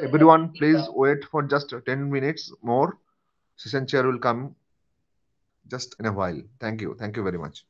everyone please wait for just 10 minutes more. Session chair will come just in a while. Thank you. Thank you very much.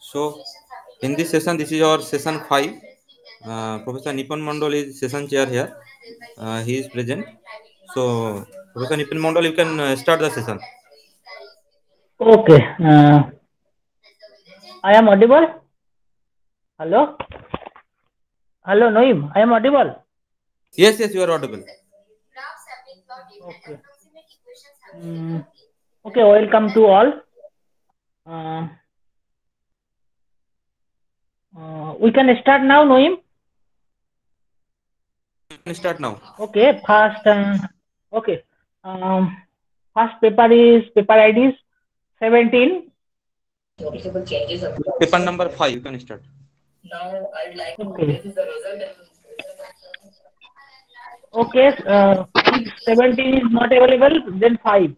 So, in this session, this is our session 5. Uh, Professor Nipan Mandal is session chair here. Uh, he is present. So, Professor Nipan Mandal, you can uh, start the session. Okay. Uh, I am audible? Hello? Hello, Noim. I am audible? Yes, yes, you are audible. Okay. Mm, okay, welcome to all. Uh, uh, we can start now, Noim? You can start now. Okay, first, uh, okay. Um, first paper is paper ID is 17. noticeable changes Paper number 5, you can start. now I would like to Okay. this is the result Okay, uh, if 17 is not available, then 5.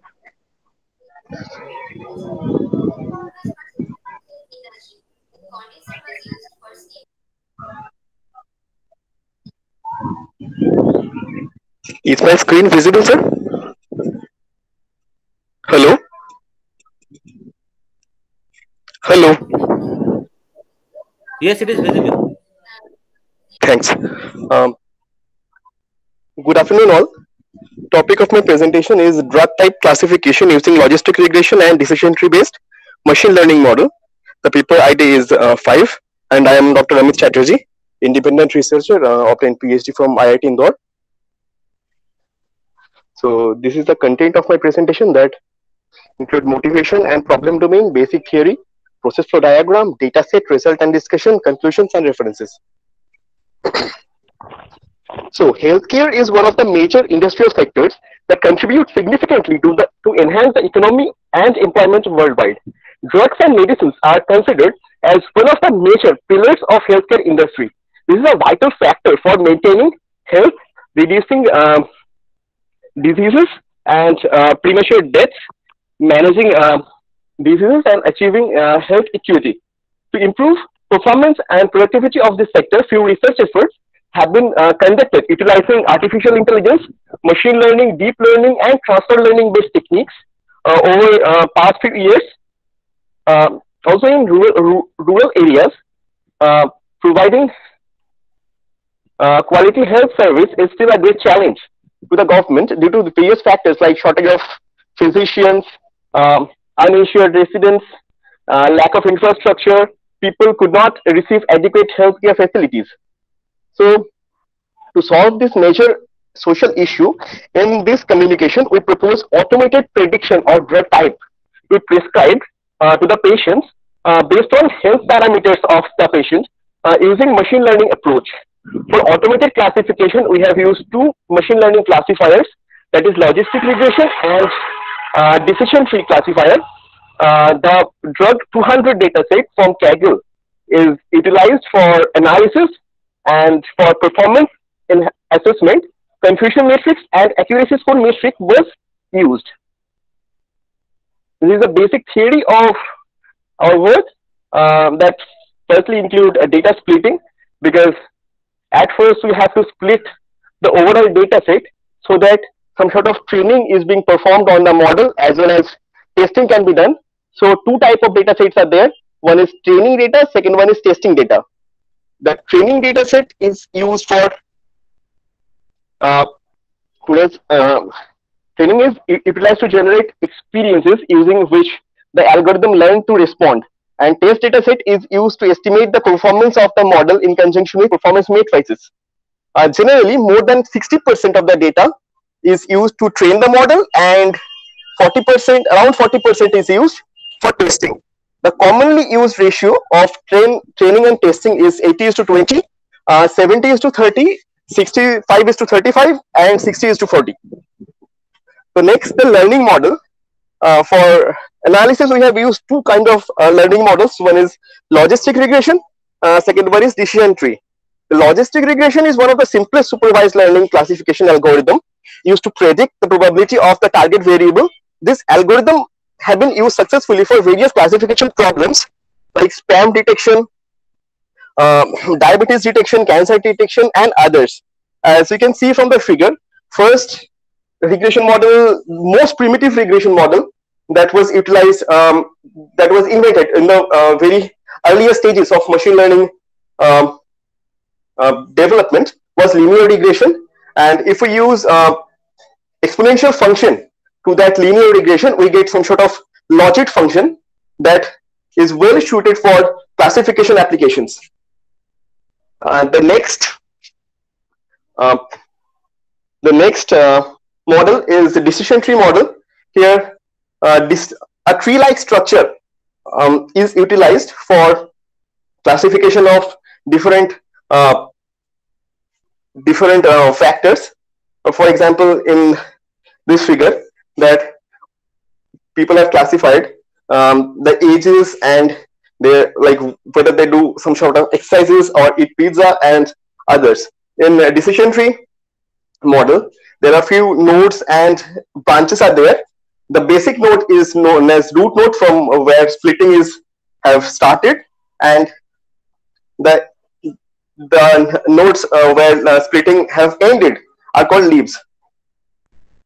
Is my screen visible, sir? Hello? Hello. Yes, it is visible. Thanks. Um, good afternoon, all. Topic of my presentation is drug type classification using logistic regression and decision tree based machine learning model. The paper ID is uh, 5, and I am Dr. Amit Chatterjee, independent researcher, uh, obtained PhD from IIT Indore. So this is the content of my presentation that include motivation and problem domain, basic theory, process flow diagram, data set, result and discussion, conclusions and references. So healthcare is one of the major industrial sectors that contribute significantly to the to enhance the economy and employment worldwide. Drugs and medicines are considered as one of the major pillars of healthcare industry. This is a vital factor for maintaining health, reducing um, diseases and uh, premature deaths, managing uh, diseases and achieving uh, health equity. To improve performance and productivity of this sector, few research efforts have been uh, conducted utilizing artificial intelligence, machine learning, deep learning, and transfer learning based techniques uh, over uh, past few years. Um also in rural, rural areas, uh, providing uh, quality health service is still a great challenge to the government due to the various factors like shortage of physicians, um, uninsured residents, uh, lack of infrastructure. People could not receive adequate healthcare facilities. So, to solve this major social issue, in this communication, we propose automated prediction of drug type to be prescribed uh, to the patients uh, based on health parameters of the patient uh, using machine learning approach. For automated classification, we have used two machine learning classifiers, that is logistic regression and uh, decision tree classifier. Uh, the drug 200 dataset from Kaggle is utilized for analysis and for performance in assessment, confusion matrix and accuracy score matrix was used. This is the basic theory of our work um, that firstly include a data splitting because at first we have to split the overall data set so that some sort of training is being performed on the model as well as testing can be done. So two type of data sets are there. One is training data, second one is testing data. The training data set is used for uh, uh, training is utilized to generate experiences using which the algorithm learn to respond and test data set is used to estimate the performance of the model in conjunction with performance matrices. Uh, generally, more than 60% of the data is used to train the model and 40%, around 40% is used for testing. The commonly used ratio of train, training and testing is 80 is to 20, uh, 70 is to 30, 65 is to 35, and 60 is to 40. So next, the learning model. Uh, for analysis, we have used two kind of uh, learning models. One is logistic regression. Uh, second one is decision tree. The logistic regression is one of the simplest supervised learning classification algorithm used to predict the probability of the target variable. This algorithm have been used successfully for various classification problems like spam detection, um, diabetes detection, cancer detection, and others. As you can see from the figure, first regression model, most primitive regression model that was utilized, um, that was invented in the uh, very earlier stages of machine learning um, uh, development was linear regression. And if we use uh, exponential function to that linear regression, we get some sort of logit function that is well suited for classification applications. Uh, the next, uh, the next uh, model is the decision tree model. Here, uh, a tree-like structure um, is utilized for classification of different uh, different uh, factors. for example, in this figure, that people have classified um, the ages and they like whether they do some sort of exercises or eat pizza and others. In decision tree model, there are a few nodes and branches are there. The basic node is known as root node from where splitting is have started, and the the nodes uh, where uh, splitting have ended are called leaves.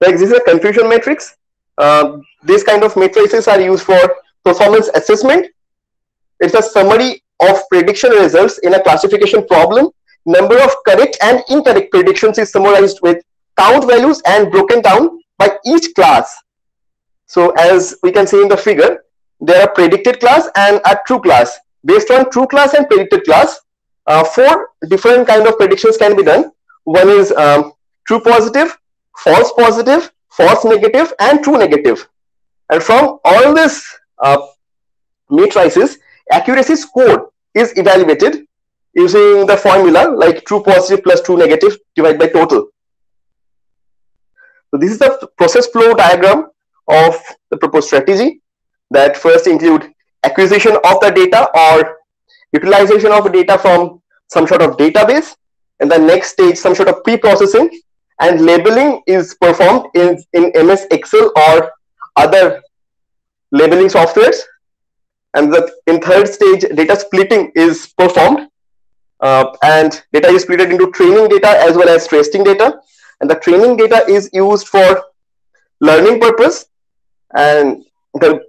Like this is a confusion matrix. Uh, these kind of matrices are used for performance assessment. It's a summary of prediction results in a classification problem. Number of correct and incorrect predictions is summarized with count values and broken down by each class. So as we can see in the figure, there are predicted class and a true class. Based on true class and predicted class, uh, four different kind of predictions can be done. One is um, true positive, false positive, false negative, and true negative. And from all these uh, matrices, accuracy score is evaluated using the formula like true positive plus true negative divided by total. So this is the process flow diagram of the proposed strategy that first include acquisition of the data or utilization of data from some sort of database. And the next stage some sort of pre-processing and labeling is performed in, in MS Excel or other labeling softwares. And the in third stage data splitting is performed. Uh, and data is split into training data as well as testing data and the training data is used for learning purpose and the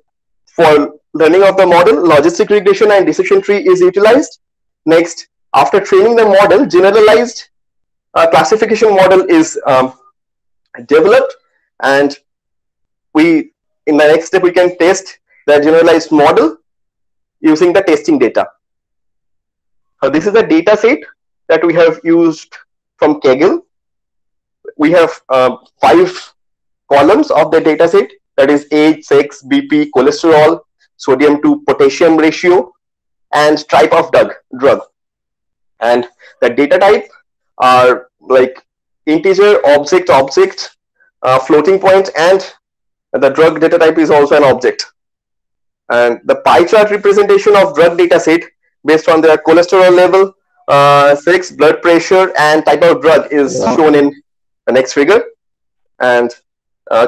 for learning of the model, logistic regression and decision tree is utilized. Next, after training the model, generalized uh, classification model is um, developed and we, in the next step, we can test the generalized model using the testing data. Uh, this is a data set that we have used from Kaggle. We have uh, five columns of the data set that is age, sex, BP, cholesterol, sodium to potassium ratio, and type of drug. drug. And the data type are like integer, object, object, uh, floating point, and the drug data type is also an object. And the pie chart representation of drug data set based on their cholesterol level, uh, sex, blood pressure, and type of drug is yeah. shown in the next figure. And uh,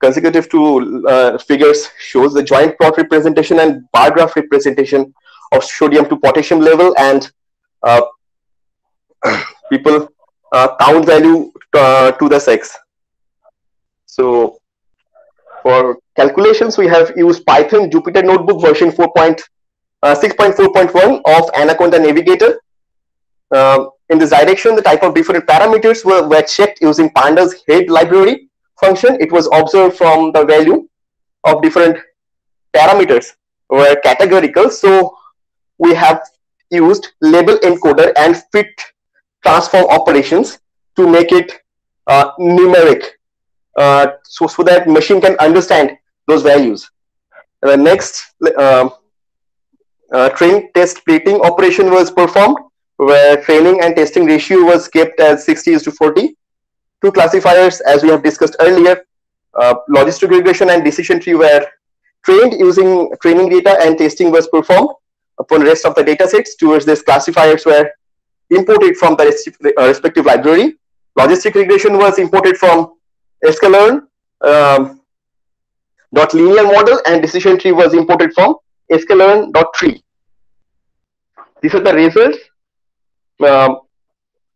consecutive to uh, figures shows the joint plot representation and bar graph representation of sodium to potassium level and uh, people uh, count value uh, to the sex. So for calculations, we have used Python Jupyter Notebook version 4.6.4.1 uh, of Anaconda Navigator. In this direction, the type of different parameters were, were checked using Pandas head library function, it was observed from the value of different parameters were categorical. So we have used label encoder and fit transform operations to make it uh, numeric uh, so, so that machine can understand those values. The next uh, uh, train test splitting operation was performed where training and testing ratio was kept as 60 to 40 two classifiers, as we have discussed earlier, uh, logistic regression and decision tree were trained using training data and testing was performed upon rest of the data sets towards these classifiers were imported from the uh, respective library. Logistic regression was imported from sklearn um, dot linear model and decision tree was imported from sklearn dot tree. These are the results. Um,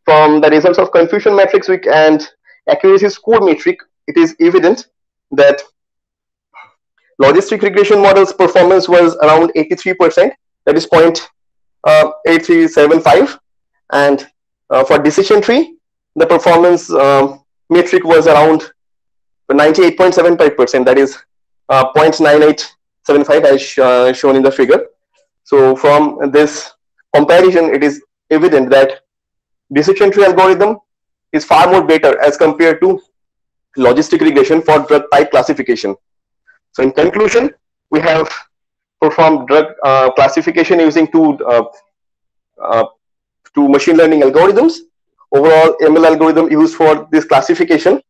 from the results of confusion matrix and accuracy score metric, it is evident that logistic regression model's performance was around 83%, that is uh, 8375. And uh, for decision tree, the performance um, metric was around 98.75%, that is uh, 0.9875 as uh, shown in the figure. So from this comparison, it is evident that decision tree algorithm is far more better as compared to logistic regression for drug type classification. So in conclusion, we have performed drug uh, classification using two uh, uh, two machine learning algorithms. Overall, ML algorithm used for this classification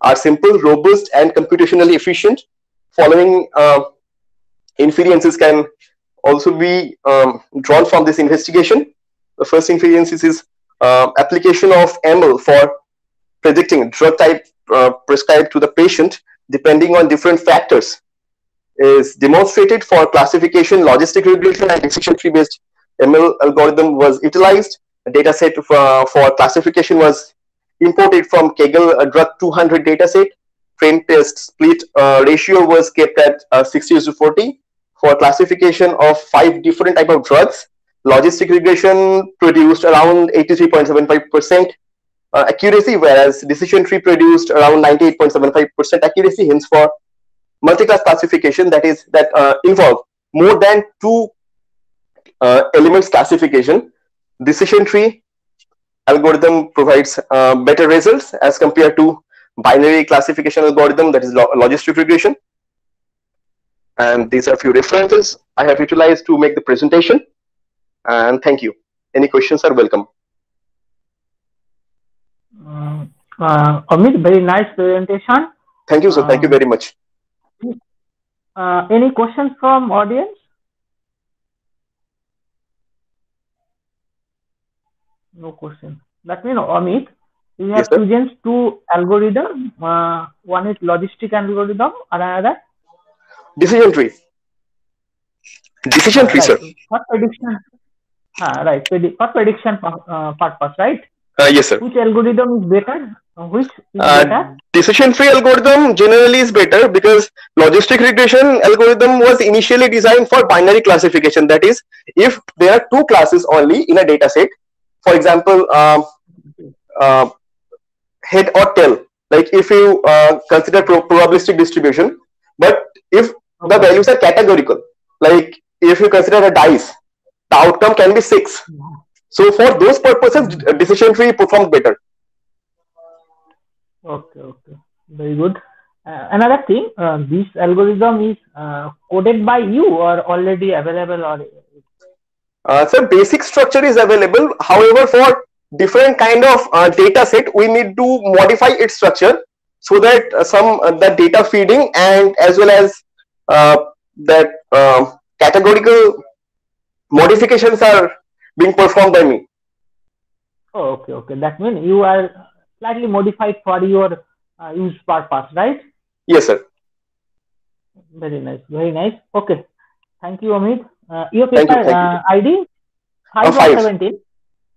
are simple, robust, and computationally efficient. Following uh, inferences can also be um, drawn from this investigation. The first inference is uh, application of ML for predicting drug type uh, prescribed to the patient depending on different factors is demonstrated for classification, logistic regression, and tree based ML algorithm was utilized. A dataset for, for classification was imported from Kaggle Drug 200 dataset. Train test split uh, ratio was kept at uh, 60 to 40 for classification of five different type of drugs. Logistic regression produced around 83.75% uh, accuracy, whereas decision tree produced around 98.75% accuracy. Hence, for multi-class classification, that is that uh, involve more than two uh, elements classification, decision tree algorithm provides uh, better results as compared to binary classification algorithm that is lo logistic regression. And these are a few references I have utilized to make the presentation. And thank you. Any questions are welcome. Uh, uh, Amit, very nice presentation. Thank you, sir. Thank you Um, very much. Uh, any questions from audience? No question. That means Amit, we have Yes, chosen two algorithm. Uh, one is logistic algorithm, and another Decision tree. Decision tree, sir. For prediction, ah, right. For prediction pu- uh, purpose, right? Uh, yes, sir. Which algorithm is better? Uh, which is Uh, better? decision tree algorithm generally is better because logistic regression algorithm was initially designed for binary classification that is if there are two classes only in a data set for example um, uh, head or tail like if you uh, consider pro- probabilistic distribution but if the values are categorical like if you consider a dice the outcome can be six so for those purposes decision tree performs better Okay, okay, very good. Uh, another thing, uh, this algorithm is uh, coded by you or already available or Uh, so basic structure is available. However, for different kind of uh, data set, we need to modify its structure so that uh, some uh, the data feeding and as well as uh, that uh, categorical modifications are being performed by me. Oh, okay, okay. That means you are slightly modified for your uh, use purpose, right? Yes, sir. Very nice, very nice. Okay, thank you, Amit. Uh, your Thank you, paper thank uh, ID five or five. seventeen?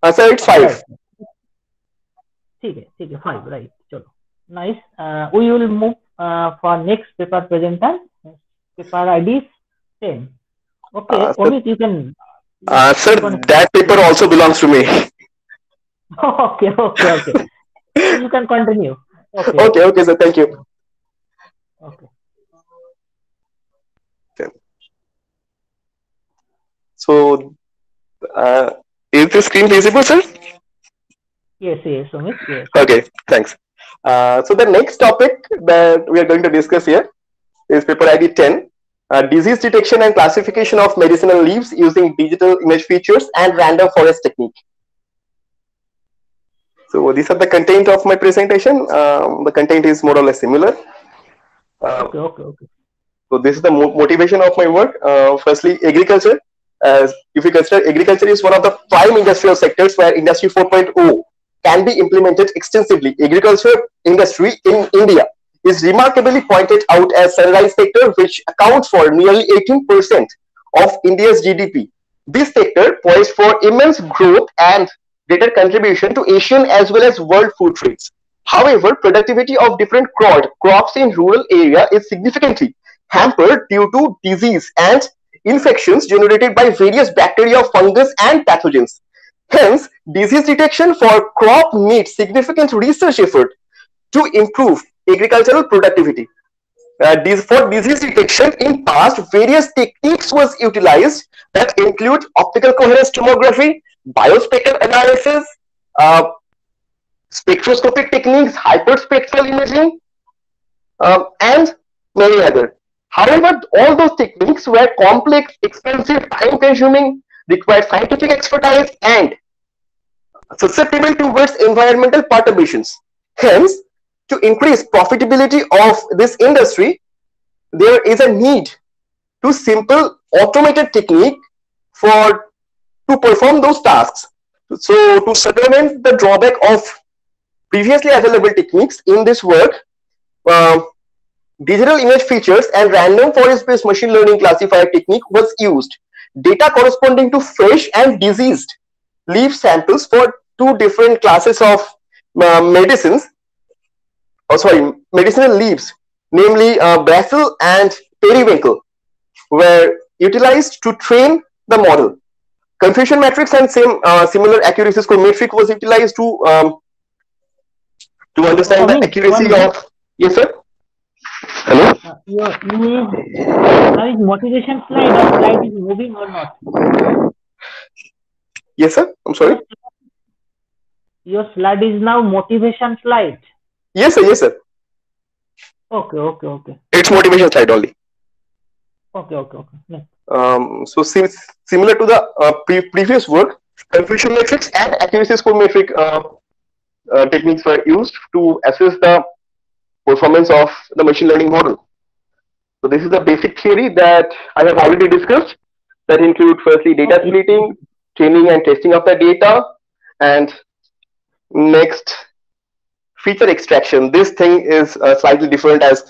Uh, sir, it's five. Right. ठीक है ठीक है five right चलो nice uh, we will move uh, for next paper presenter paper ID is ten okay Uh, Amit you can Uh, sir, that paper also belongs to me. okay okay okay you can continue okay Okay, okay, sir. Thank you. okay So, uh, is the screen visible, sir? yes yes Amit yes Okay, thanks. Uh, so the next topic that we are going to discuss here is paper ID 10, uh, disease detection and classification of medicinal leaves using digital image features and random forest technique. So these are the content of my presentation. Um, the content is more or less similar. Uh, okay okay okay so this is the mo- motivation of my work. Uh, firstly, agriculture. As if you consider agriculture is one of the prime industrial sectors where Industry 4.0 can be implemented extensively. Agriculture industry in India is remarkably pointed out as sunrise sector, which accounts for nearly 18% of India's GDP. This sector poised for immense growth and greater contribution to Asian as well as world food trades. However, productivity of different crop, crops in rural area is significantly hampered due to disease and infections generated by various bacteria, fungus, and pathogens. Hence, disease detection for crop needs significant research effort to improve agricultural productivity. Uh, for disease detection in past, various techniques was utilized that include optical coherence tomography, biospeckle analysis, uh, spectroscopic techniques, hyperspectral imaging, um, and many other. However, all those techniques were complex, expensive, time-consuming, required scientific expertise, and susceptible towards environmental perturbations. Hence, to increase profitability of this industry, there is a need to simple automated technique for to perform those tasks. So to circumvent the drawback of previously available techniques in this work, uh, digital image features and random forest-based machine learning classifier technique was used. Data corresponding to fresh and diseased leaf samples for two different classes of uh, medicines, oh sorry, medicinal leaves, namely uh, basil and periwinkle, were utilized to train the model. Confusion matrix and same uh, similar accuracy score metric was utilized to um, to understand the accuracy of yes sir. Hello. Uh, you is motivation slide or slide is moving or not? Yes sir. I'm sorry. Your slide is now motivation slide. Yes sir. Yes sir. Okay, okay, okay, It's motivation slide only. okay, okay, okay. Yeah. Um, so sim- similar to the uh, pre- previous work, confusion matrix and accuracy score metric uh, uh, techniques were used to assess the performance of the machine learning model. So this is the basic theory that I have already discussed. That include firstly data splitting, training and testing of the data, and next feature extraction. This thing is uh, slightly different as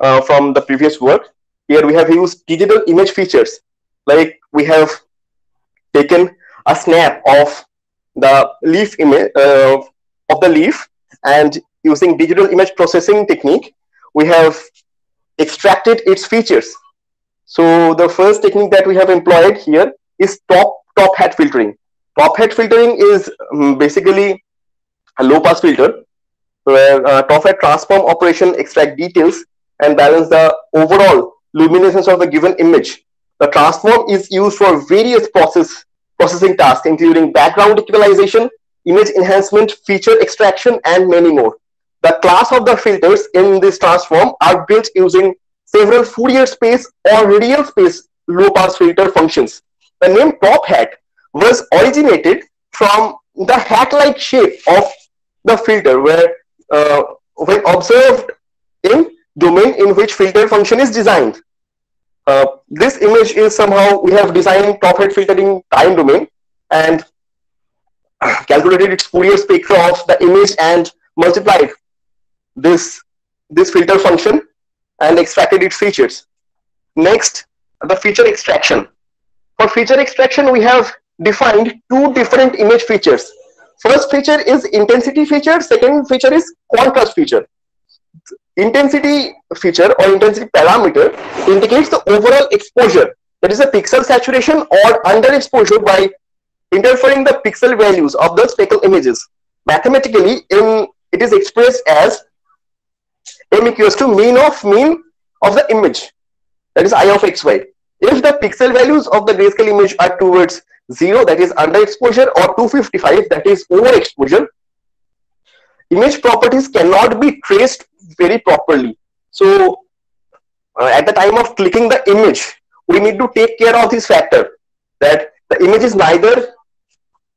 uh, from the previous work. Here we have used digital image features, like we have taken a snap of the leaf image uh, of the leaf, and using digital image processing technique, we have extracted its features. So the first technique that we have employed here is top top hat filtering. Top hat filtering is um, basically a low pass filter where uh, top hat transform operation extract details and balance the overall luminescence of the given image. The transform is used for various process processing tasks, including background equalization, image enhancement, feature extraction, and many more. The class of the filters in this transform are built using several Fourier space or radial space low pass filter functions. The name top hat was originated from the hat-like shape of the filter where uh, when observed in domain in which filter function is designed. Uh, this image is somehow we have designed top hat filtering time domain and calculated its Fourier spectra of the image and multiplied this this filter function and extracted its features. Next, the feature extraction. For feature extraction, we have defined two different image features. First feature is intensity feature, second feature is contrast feature. Intensity feature or intensity parameter indicates the overall exposure, that is the pixel saturation or underexposure by interfering the pixel values of the speckle images. Mathematically, in it is expressed as m equals to mean of mean of the image, that is i of xy. If the pixel values of the grayscale image are towards 0, that is underexposure, or 255, that is overexposure, image properties cannot be traced very properly. So, uh, at the time of clicking the image, we need to take care of this factor that the image is neither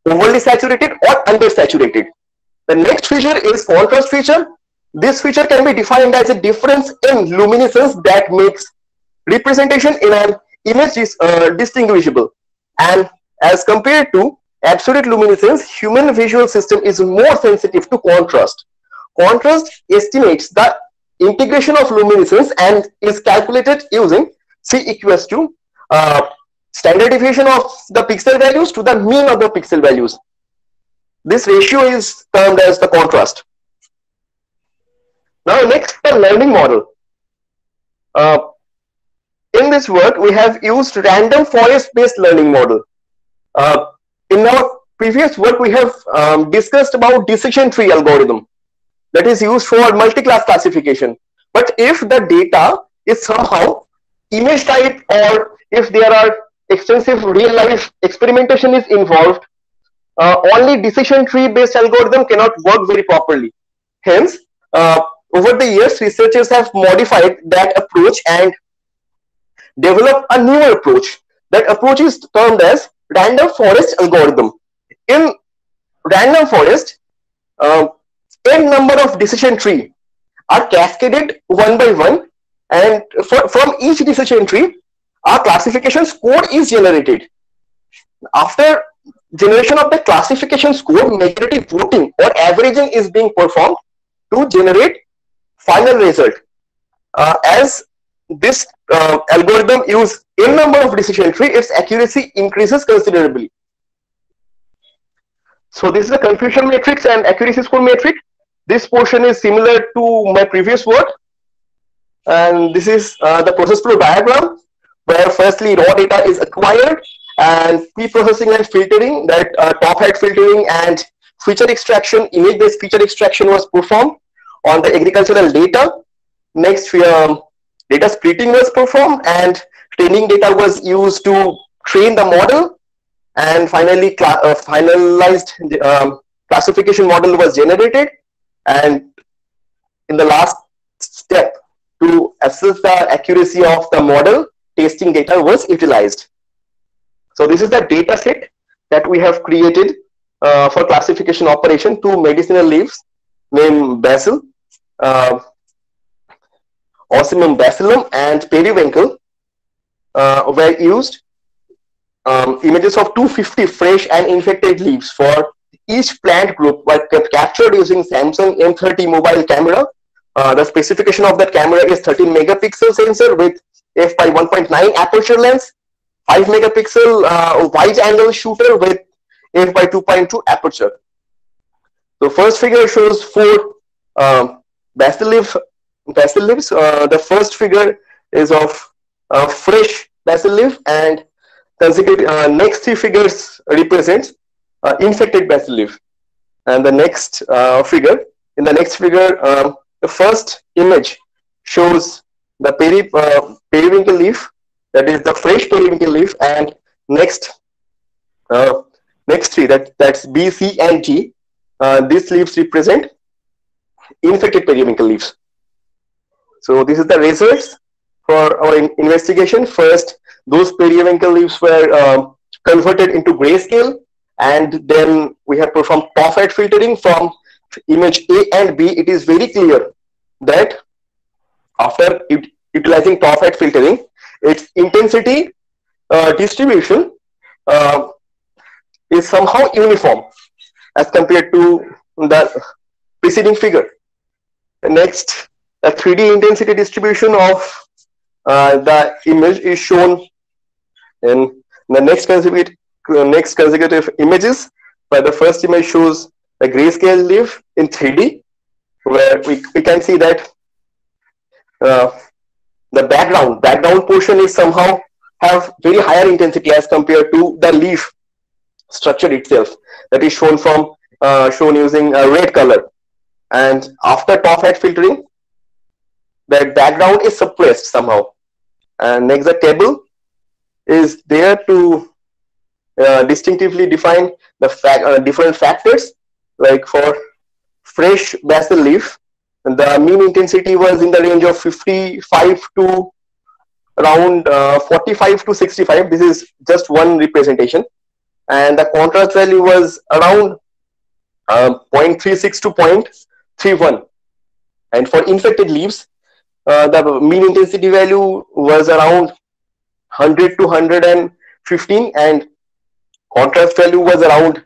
overly saturated or undersaturated. The next feature is contrast feature. This feature can be defined as a difference in luminescence that makes representation in an image is uh, distinguishable. And as compared to absolute luminescence, human visual system is more sensitive to contrast. Contrast estimates the integration of luminescence and is calculated using C equals to uh, standard deviation of the pixel values to the mean of the pixel values. This ratio is termed as the contrast. Now next, the learning model. Uh, in this work, we have used random forest-based learning model. Uh, in our previous work, we have um, discussed about decision tree algorithm that is used for multi-class classification. But if the data is somehow image type or if there are extensive real life experimentation is involved, uh, only decision tree based algorithm cannot work very properly. Hence, uh, over the years, researchers have modified that approach and developed a newer approach. That approach is termed as random forest algorithm. In random forest, uh, n number of decision tree are cascaded one by one and for, from each decision tree, our classification score is generated. After generation of the classification score, majority voting or averaging is being performed to generate final result. Uh, as this uh, algorithm use n number of decision tree, its accuracy increases considerably. So this is a confusion matrix and accuracy score matrix. This portion is similar to my previous work. And this is uh, the process flow diagram where firstly raw data is acquired and pre-processing and filtering that uh, top hat filtering and feature extraction, image-based feature extraction was performed on the agricultural data. Next, um, data splitting was performed and training data was used to train the model. And finally, uh, finalized um, classification model was generated. And in the last step, to assess the accuracy of the model, testing data was utilized. So this is the data set that we have created uh, for classification operation. Two medicinal leaves named basil, uh, Ocimum basilicum and periwinkle were used. Um, images of 250 fresh and infected leaves for each plant group were captured using Samsung M30 mobile camera uh, the specification of that camera is 13 megapixel sensor with f by 1.9 aperture lens, 5 megapixel uh, wide angle shooter with f by 2.2 aperture. The first figure shows four um, basil leaf basil leaves. Uh, the first figure is of uh, fresh basil leaf and consecutive uh, next three figures represents uh, infected basil leaf. And the next uh, figure, in the next figure, um, the first image shows the peri, uh, periwinkle leaf, that is the fresh periwinkle leaf, and next uh, next three, that, that's B, C, and G. These leaves represent infected periwinkle leaves. So this is the results for our in investigation. First, those periwinkle leaves were uh, converted into grayscale, and then we have performed hat filtering from image A and B, it is very clear that after ut utilizing hat filtering, its intensity uh, distribution uh, is somehow uniform as compared to the preceding figure. Next, the 3D intensity distribution of the image is shown in the next consecutive, next consecutive images, where the first image shows a grayscale leaf in 3D, where we, we can see that uh, the background, background portion is somehow have very higher intensity as compared to the leaf structure itself that is shown from uh, shown using a red color. And after top hat filtering, the background is suppressed somehow. And next, the table is there to uh, distinctively define the fact, uh, different factors. Like for fresh basil leaf the mean intensity was in the range of 55 to around uh, 45 to 65 this is just one representation. And the contrast value was around uh, 0.36 to 0.31 and for infected leaves uh, the mean intensity value was around 100 to 115 and contrast value was around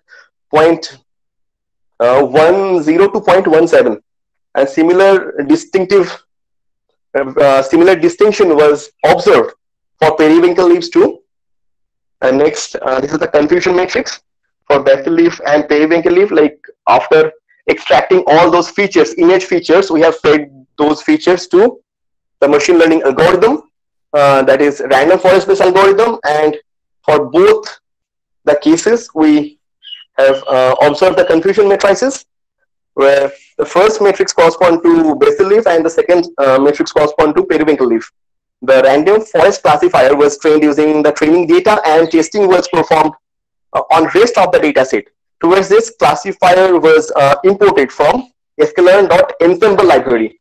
point uh, 10 to 0.17 and similar distinctive uh, uh, similar distinction was observed for periwinkle leaves too. And next this is the confusion matrix for basil leaf and periwinkle leaf. Like after extracting all those features image features we have fed those features to the machine learning algorithm uh, that is random forest based algorithm and for both the cases we have uh, observed the confusion matrices where the first matrix correspond to basil leaf and the second uh, matrix correspond to periwinkle leaf. The random forest classifier was trained using the training data and testing was performed uh, on rest of the data set. Towards this classifier was uh, imported from sklearn.ensemble library.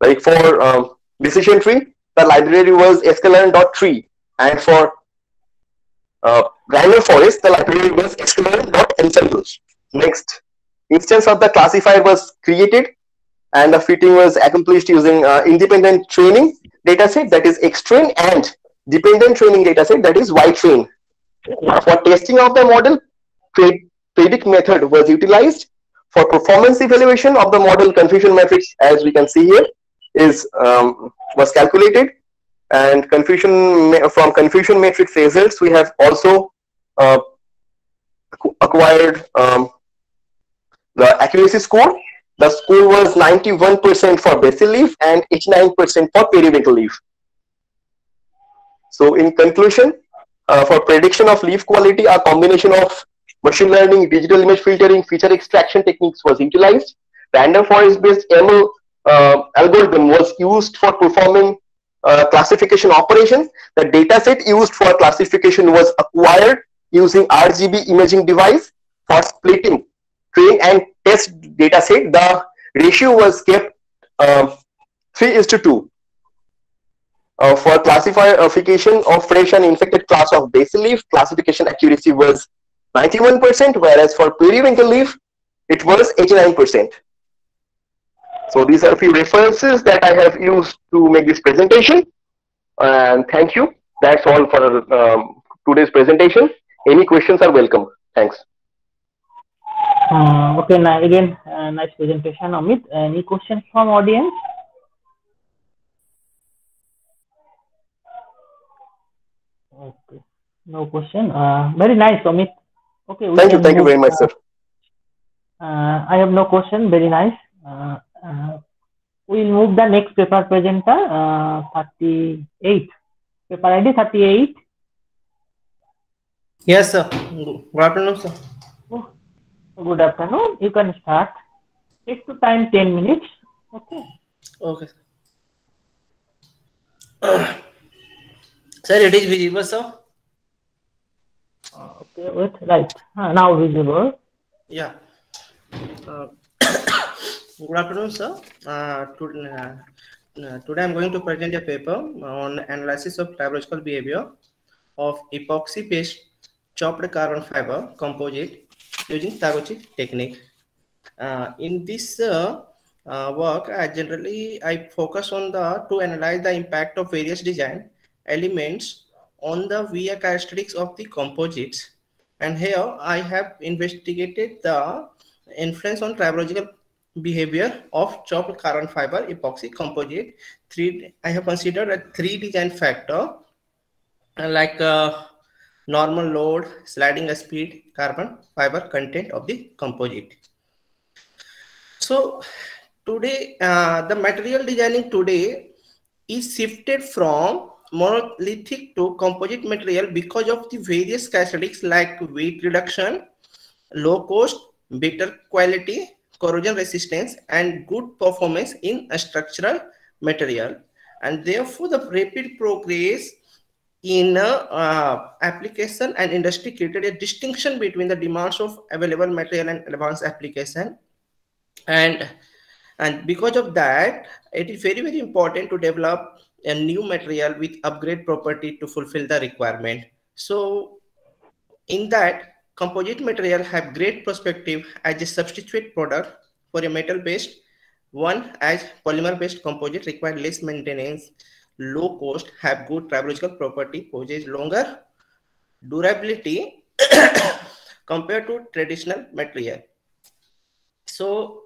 Like for um, decision tree, the library was sklearn.tree and for uh, random forest, the library was sklearn.ensemble. Next, instance of the classifier was created and the fitting was accomplished using uh, independent training dataset that is xtrain and dependent training dataset that is ytrain. For testing of the model, predict method was utilized. For performance evaluation of the model confusion matrix, as we can see here, is um, was calculated and confusion from confusion matrix results we have also uh, acquired um, the accuracy score. The score was 91% for basil leaf and 89% for periwinkle leaf. So in conclusion uh, for prediction of leaf quality a combination of machine learning digital image filtering feature extraction techniques was utilized. Random forest based ml uh, algorithm was used for performing uh, classification operation. The data set used for classification was acquired using RGB imaging device for splitting train and test data set. The ratio was kept uh, 3 is to 2. Uh, for classification of fresh and infected class of basil leaf, classification accuracy was 91%, whereas for periwinkle leaf, it was 89%. So these are a few references that I have used to make this presentation. And thank you. That's all for um, today's presentation. Any questions are welcome. Thanks. Uh, okay, now again, uh, nice presentation, Amit. Any questions from audience? Okay, no question. Uh, very nice, Amit. Okay. Thank you. Thank move, you very much, sir. Uh, I have no question. Very nice. Uh, uh, we'll move the next paper presenter, uh, 38. Paper ID 38. Yes, sir. Good afternoon, sir. Oh, good afternoon. You can start. Take to time 10 minutes. Okay. Okay. sir, it is visible, sir. Okay, wait, right. Uh, now visible. Yeah. Uh, Good afternoon, sir. Uh, today, uh, today I'm going to present a paper on analysis of tribological behavior of epoxy-based chopped carbon fiber composite using Taguchi technique. Uh, in this uh, uh, work, I generally I focus on the to analyze the impact of various design elements on the wear characteristics of the composites. And here I have investigated the influence on tribological behavior of chopped carbon fiber epoxy composite. Three, I have considered a three design factor like uh, normal load, sliding speed, carbon fiber content of the composite. So today, uh, the material designing today is shifted from monolithic to composite material because of the various characteristics like weight reduction, low cost, better quality, corrosion resistance and good performance in a structural material. And therefore the rapid progress in uh, application and industry created a distinction between the demands of available material and advanced application. And and because of that it is very very important to develop a new material with upgrade property to fulfill the requirement. So in that composite material have great perspective as a substitute product for a metal based one as polymer based composite require less maintenance low cost have good tribological property poses longer durability compared to traditional material. So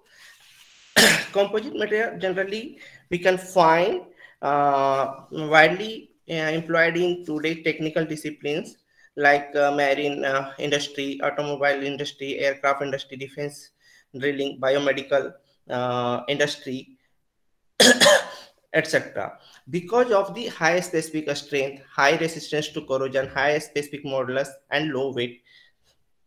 composite material generally we can find uh, widely uh, employed in today's technical disciplines like uh, marine uh, industry, automobile industry, aircraft industry, defense, drilling, biomedical uh, industry. etc. Because of the high specific strength, high resistance to corrosion, high specific modulus, and low weight.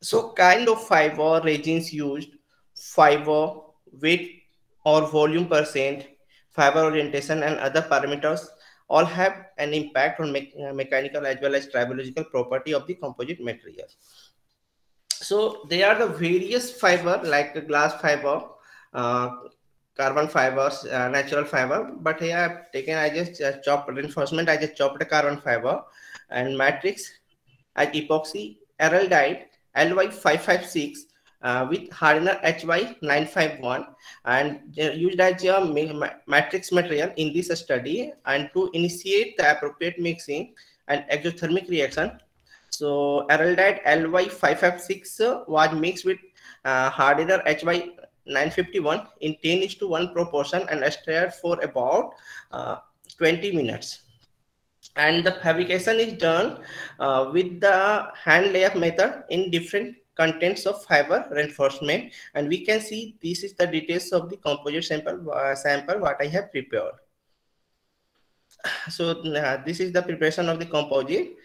So kind of fiber resins used, fiber, weight or volume percent, fiber orientation and other parameters all have an impact on me mechanical as well as tribological property of the composite material. So they are the various fiber like glass fiber, uh, carbon fibers, uh, natural fiber. But here I've taken, I just uh, chopped reinforcement, I just chopped the carbon fiber and matrix at epoxy, araldite, LY556 uh, with hardener HY951 and used as a matrix material in this study and to initiate the appropriate mixing and exothermic reaction. So araldite LY556 was mixed with uh, hardener HY 951 in 10 is to 1 proportion and stirred for about uh, 20 minutes and the fabrication is done uh, with the hand layup method in different contents of fiber reinforcement and we can see this is the details of the composite sample uh, sample what i have prepared. So uh, this is the preparation of the composite.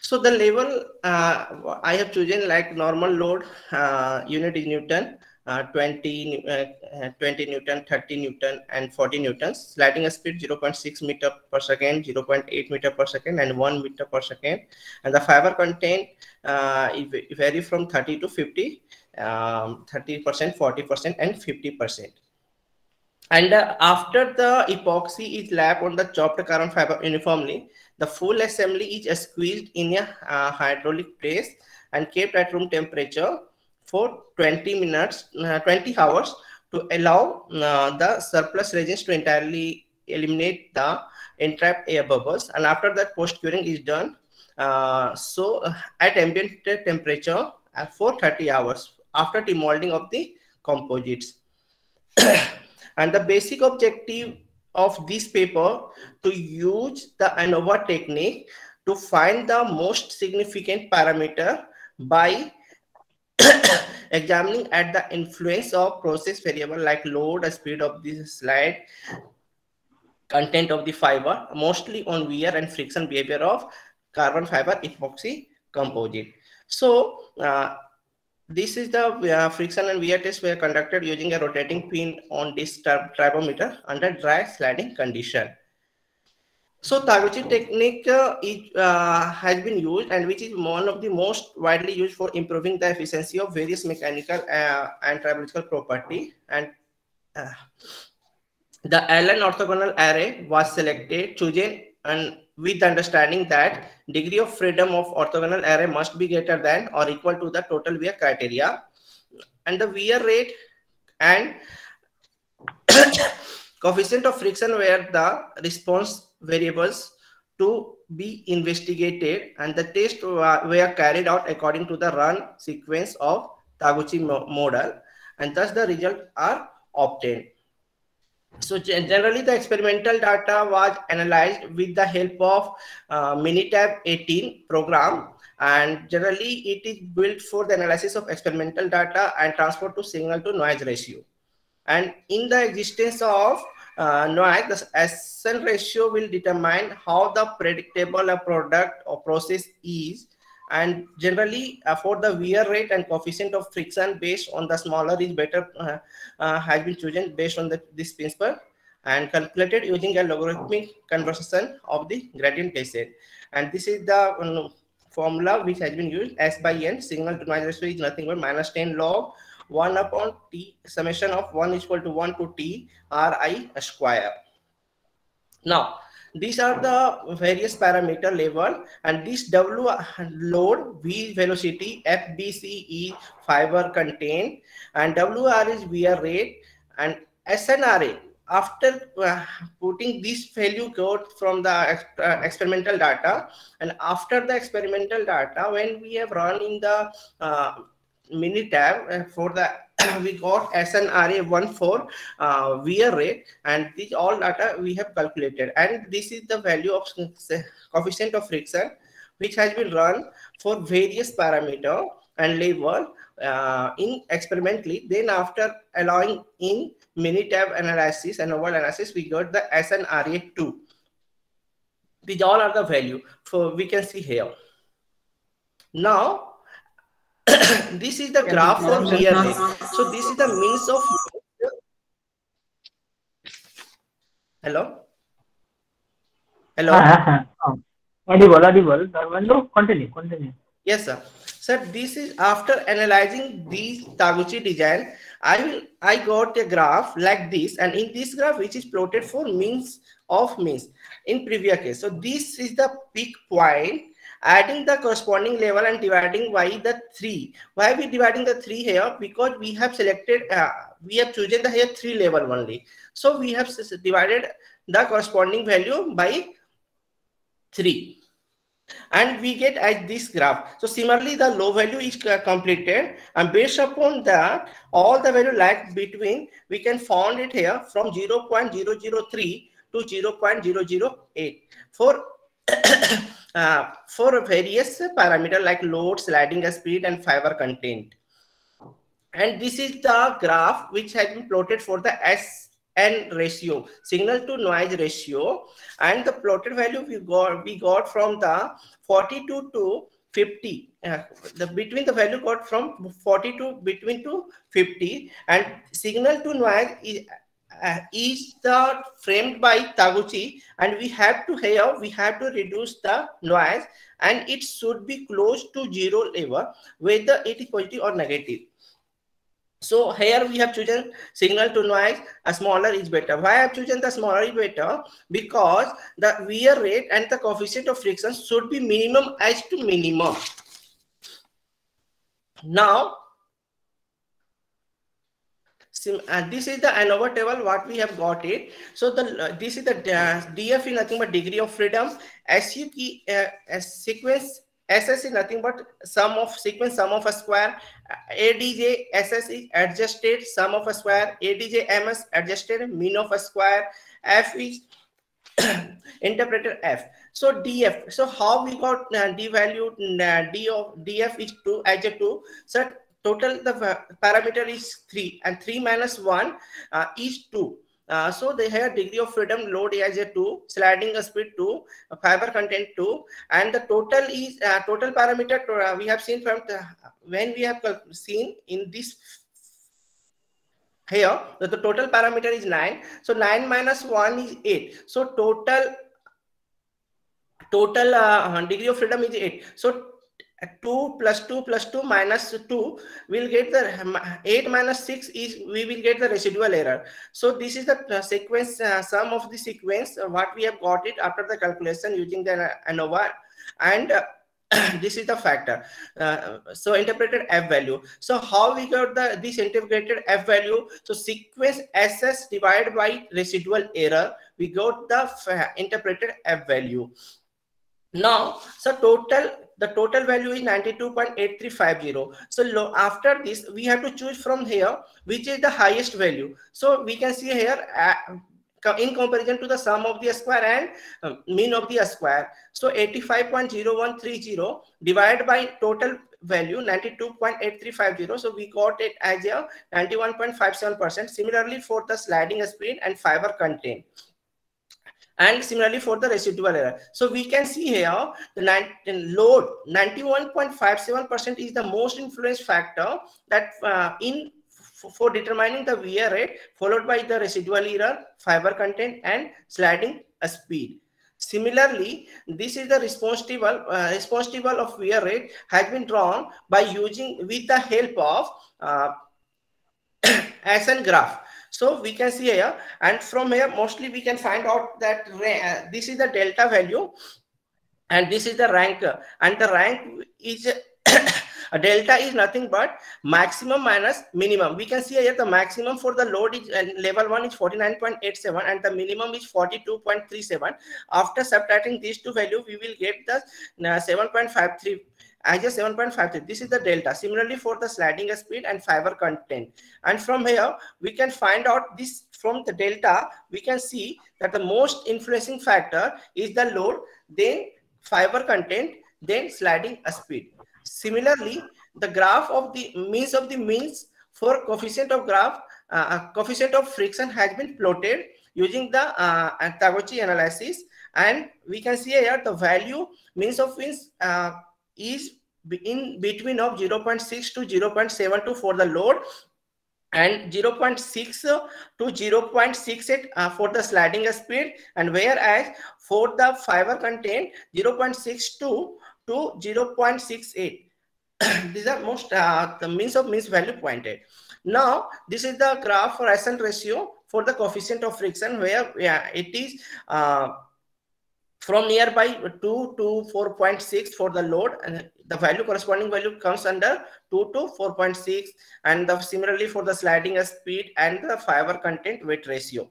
So the level uh, i have chosen like normal load uh, unit is newton uh, 20, uh, uh, 20 Newton, 30 Newton, and 40 Newtons. Sliding speed 0.6 meter per second, 0.8 meter per second, and 1 meter per second. And the fiber content uh, vary from 30 to 50, um, 30%, 40%, and 50%. And uh, after the epoxy is lapped on the chopped carbon fiber uniformly, the full assembly is squeezed in a uh, hydraulic press and kept at room temperature for 20 minutes, uh, 20 hours to allow uh, the surplus resins to entirely eliminate the entrapped air bubbles. And after that, post curing is done. Uh, so at ambient temperature for 30 hours after demolding of the composites. and the basic objective of this paper to use the ANOVA technique to find the most significant parameter by examining at the influence of process variable like load, speed of the slide, content of the fiber, mostly on wear and friction behavior of carbon fiber epoxy composite. So uh, this is the uh, friction and wear test were conducted using a rotating pin on this tribometer under dry sliding condition. So Taguchi technique uh, uh, has been used and which is one of the most widely used for improving the efficiency of various mechanical uh, and tribological property. And uh, the L9 orthogonal array was selected, chosen, and with the understanding that degree of freedom of orthogonal array must be greater than or equal to the total wear criteria. And the wear rate and coefficient of friction were the response variables to be investigated and the tests were carried out according to the run sequence of Taguchi model and thus the results are obtained. So generally the experimental data was analyzed with the help of uh, Minitab 18 program and generally it is built for the analysis of experimental data and transfer to signal to noise ratio. And in the existence of uh, noise, the SN ratio will determine how the predictable a product or process is. And generally, uh, for the wear rate and coefficient of friction based on the smaller is better uh, uh, has been chosen based on the, this principle and calculated using a logarithmic conversion of the gradient descent. And this is the um, formula which has been used S by N signal to noise ratio is nothing but minus 10 log 1 upon t summation of 1 is equal to 1 to t ri square. Now, these are the various parameter level and this W load, V velocity, FBCE fiber content and WR is wear rate and SNRA after uh, putting this value code from the uh, experimental data and after the experimental data when we have run in the uh, Minitab uh, for the we got SNRA1 for uh, wear rate and these all data we have calculated and this is the value of coefficient of friction which has been run for various parameter and labor uh, in experimentally. Then after allowing in Minitab analysis and overall analysis, we got the SNRA2. These all are the value for we can see here. Now, this is the graph for wear. So this is the means of hello hello Ah, ah, ah. Audible, audible. Dharmendra, continue, continue. yes sir sir this is after analyzing these taguchi design i will i got a graph like this and in this graph which is plotted for means of means in previous case so this is the peak point adding the corresponding level and dividing by the three. Why are we dividing the three here? Because we have selected uh, we have chosen the here three level only. So we have divided the corresponding value by 3 and we get as this graph. So similarly the low value is uh, completed. And based upon that all the value like between we can found it here from 0.003 to 0.008 for uh, for various parameter like load sliding speed and fiber content. And this is the graph which has been plotted for the SN ratio, signal to noise ratio, and the plotted value we got we got from the 42 to 50. Uh, the between the value got from 42 between to 50, and signal to noise is uh, is the framed by Taguchi, and we have to here we have to reduce the noise, and it should be close to zero level, whether it is positive or negative. So here we have chosen signal to noise, a smaller is better. Why I have chosen the smaller is better? Because the wear rate and the coefficient of friction should be minimum as to minimum. Now, and this is the ANOVA table what we have got it. So the this is the uh, DF is nothing but degree of freedom. SU key uh, sequence SS is nothing but sum of sequence sum of a square. ADJ SS is adjusted sum of a square. ADJ MS adjusted mean of a square. F is interpreted F. So DF. So how we got uh, D value uh, D of DF is two as a two. So total the parameter is three and three minus one uh, is two. Uh, so they have degree of freedom load a 2 sliding speed 2 uh, fiber content 2 and the total is uh, total parameter to- uh, we have seen from the, when we have seen in this here that the total parameter is 9 so 9 minus 1 is 8 so total total uh, degree of freedom is 8 so 2 plus 2 plus 2 minus 2 will get the um, 8 minus 6 is we will get the residual error. So this is the uh, sequence uh, sum of the sequence uh, what we have got it after the calculation using the uh, ANOVA. And uh, this is the factor. Uh, so interpreted f value. So how we got the this integrated f value? So sequence ss divided by residual error we got the interpreted f value. Now so total the total value is 92.8350 so after this we have to choose from here which is the highest value. So we can see here uh, in comparison to the sum of the square and uh, mean of the square. So 85.0130 divided by total value 92.8350 so we got it as a 91.57 percent. Similarly for the sliding speed and fiber content and similarly for the residual error so we can see here the nine, the load 91.57 percent is the most influence factor that uh, in for determining the wear rate followed by the residual error fiber content and sliding speed Similarly, this is the responsible uh, responsible of wear rate has been drawn by using with the help of uh, SN graph. So we can see here, and from here mostly we can find out that this is the delta value, and this is the rank, and the rank is a delta is nothing but maximum minus minimum. We can see here the maximum for the load is uh, level one is 49.87 and the minimum is 42.37. After subtracting these two values, we will get the uh, 7.53 as a 7.53. This is the delta. Similarly for the sliding speed and fiber content. And from here, we can find out this from the delta, we can see that the most influencing factor is the load, then fiber content, then sliding speed. Similarly, the graph of the means of the means for coefficient of graph, uh, uh, coefficient of friction has been plotted using the uh, Taguchi analysis. And we can see here the value means of means uh, is in between of 0.6 to 0.72 for the load and 0.6 to 0.68 uh, for the sliding speed and whereas for the fiber content 0.62 to 0.68 these are most uh, the means of means value pointed. Now this is the graph for SN ratio for the coefficient of friction where yeah, it is uh, from nearby 2 to 4.6 for the load and the value corresponding value comes under 2 to 4.6 and the, similarly for the sliding speed and the fiber content weight ratio.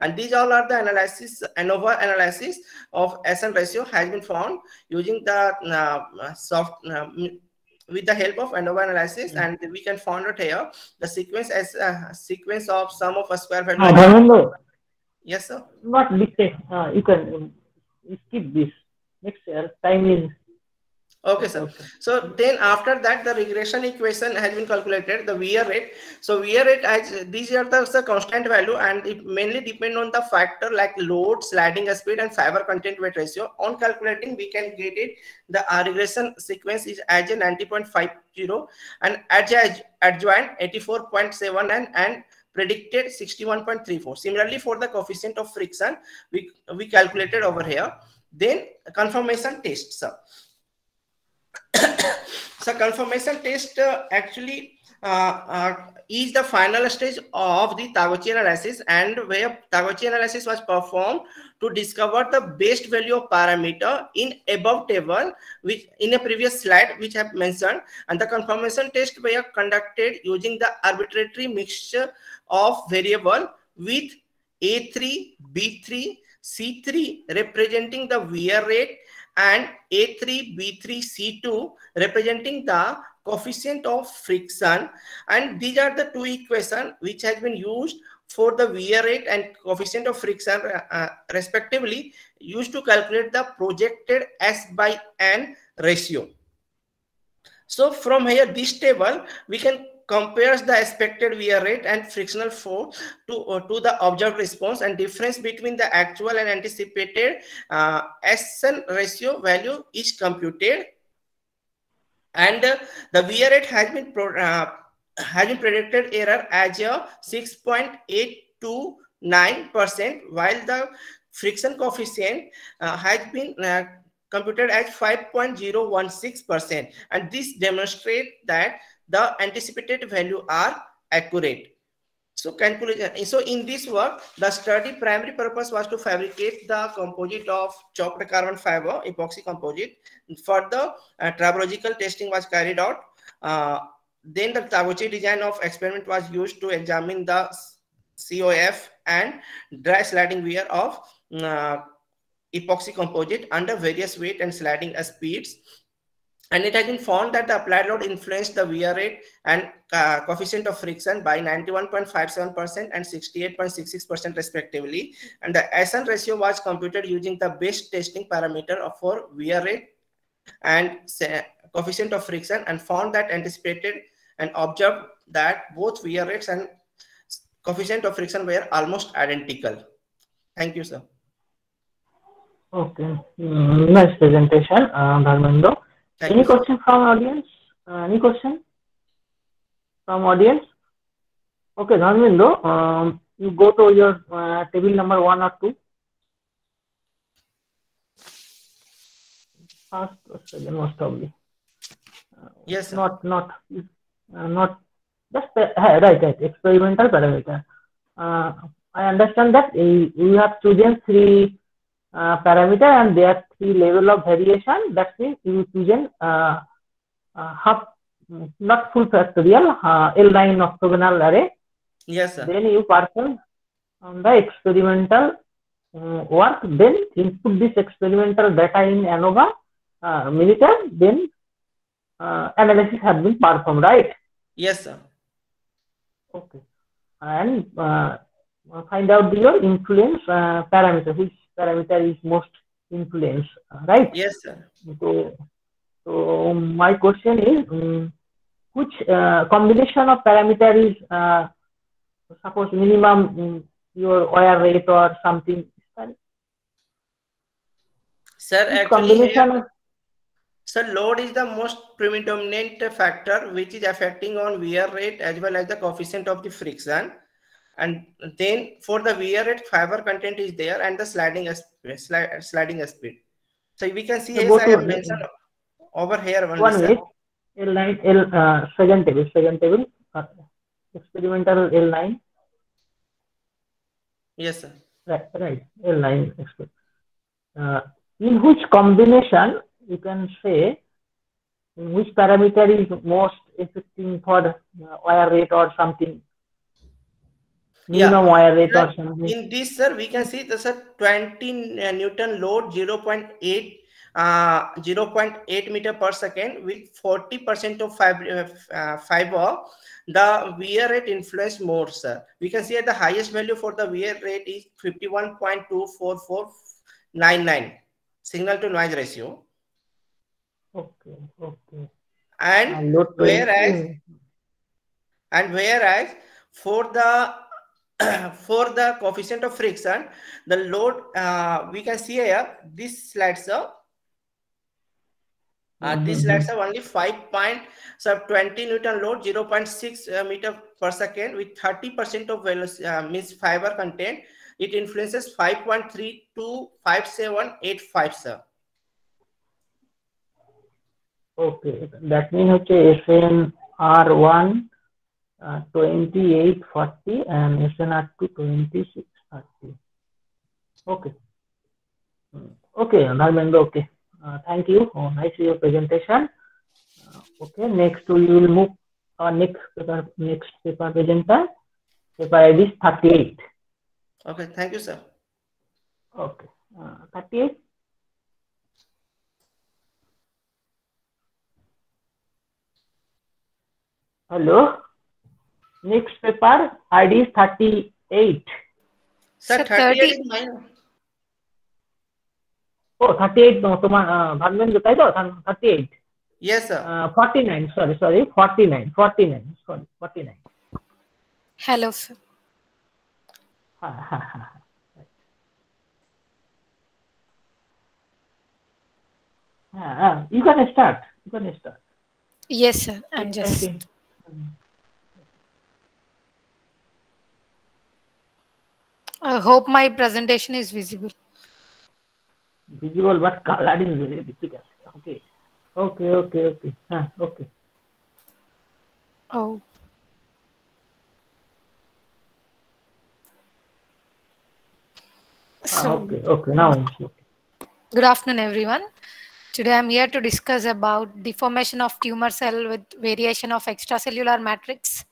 And these all are the analysis ANOVA analysis of SN ratio has been found using the uh, soft uh, with the help of ANOVA analysis. Mm. and we can find out here the sequence as a sequence of sum of a square value. Uh, Dharmendra, yes sir. Not dictate. Uh, you can skip this. Next year, time is. okay sir So then after that, the regression equation has been calculated, the wear rate. So wear rate, as these are the, the constant value and it mainly depend on the factor like load, sliding speed and fiber content weight ratio. On calculating, we can get it. The uh, regression sequence is as a 90.50 and as adjoint 84.7 and, and predicted 61.34. Similarly, for the coefficient of friction, we, we calculated over here. Then confirmation test, sir so confirmation test uh, actually Uh, uh, is the final stage of the Taguchi analysis and where Taguchi analysis was performed to discover the best value of parameter in above table which in a previous slide which I have mentioned and the confirmation test were conducted using the arbitrary mixture of variable with A3, B3, C3 representing the wear rate and A3, B3, C2 representing the coefficient of friction and these are the two equations which has been used for the wear rate and coefficient of friction uh, uh, respectively used to calculate the projected S by N ratio. So from here this table we can compares the expected wear rate and frictional force to, uh, to the observed response and difference between the actual and anticipated uh, SN ratio value is computed. And uh, the wear rate has been pro, uh, has been predicted error as a 6.829 percent while the friction coefficient uh, has been uh, computed as 5.016 percent. And this demonstrates that the anticipated value are accurate. So calculation. So in this work, the study primary purpose was to fabricate the composite of chopped carbon fiber epoxy composite. Further, uh, tribological testing was carried out. Uh, then the Taguchi design of experiment was used to examine the COF and dry sliding wear of uh, epoxy composite under various weight and sliding speeds and it has been found that the applied load influenced the wear rate and uh, coefficient of friction by 91.57% and 68.66% respectively. And the SN ratio was computed using the best testing parameter for wear rate and coefficient of friction and found that anticipated and observed that both wear rates and coefficient of friction were almost identical. Thank you, sir. Okay, mm, nice presentation, uh. Thank Any question from audience? Uh, any question from audience? Okay, Dharmendra, um, you go to your uh, table number one or two. First or second, most probably. Uh, Yes, sir. Not, not, uh, not. Just uh, right, right. Experimental parameter. Uh, I understand that you have chosen three uh, parameter and there are three level of variation. That means you chosen uh, uh, half, not full factorial, uh, L9 orthogonal array. Yes, sir. Then you perform on the experimental uh, work. Then input this experimental data in ANOVA uh, Minitab. Then uh, analysis has been performed, right? Yes, sir. Okay. And uh, find out your influence uh, parameter, which parameter is most influence, uh, right? Yes, sir. So, so my question is, um, which uh, combination of parameter is uh, suppose minimum mm, your wear rate or something Sir, which actually, here, sir, load is the most predominant factor which is affecting on wear rate as well as the coefficient of the friction. And then for the wear rate, fiber content is there and the sliding sliding speed. So we can see So as I have mentioned over here one sir. L9 L uh, second table second table uh, experimental L9 Yes, sir. right right. L9 exper- uh, in which combination you can say which parameter is most affecting for uh, wire rate or something Yeah. wire rate or something In this, sir, we can see the sir 20 Newton load 0.8 uh, 0.8 meter per second with 40% of fiber, uh, fiber, the wear rate influence more, sir. We can see at the highest value for the wear rate is 51.24499 signal to noise ratio. okay okay and whereas- and whereas for the for the coefficient of friction, the load, uh, we can see here, this slides up. Uh, mm -hmm. This mm-hmm. slides have only 5 point, so 20 newton load, 0 0.6 uh, meter per second with 30% of velocity, uh, means fiber content. It influences 5.325785, sir. Okay, that means okay, FM R1 uh, twenty eight forty and SNR two twenty six thirty. Okay. Hmm. Okay, Dharmendra, okay. Uh, thank you. Oh, nice your presentation. Uh, okay, next we will move our next paper, next paper presenter. Paper ID is 38. Okay, thank you, sir. Okay, uh, 38. Hello. Next paper ID is 38. Sir, Sir, 38 30 is mine. O thirty eight তোমার ভাবলেন তাই তো thirty eight Yes, sir. Forty nine sorry sorry forty nine forty nine sorry forty nine Hello, sir. হ্যাঁ হ্যাঁ হ্যাঁ হ্যাঁ হ্যাঁ you can start you can start Yes, sir. I'm just. I hope my presentation is visible. visible but color is very difficult. Okay. Okay, okay, okay. Huh, okay. Oh. Ah, okay, okay. Now okay. good afternoon, everyone. Today I'm here to discuss about deformation of tumor cell with variation of extracellular matrix,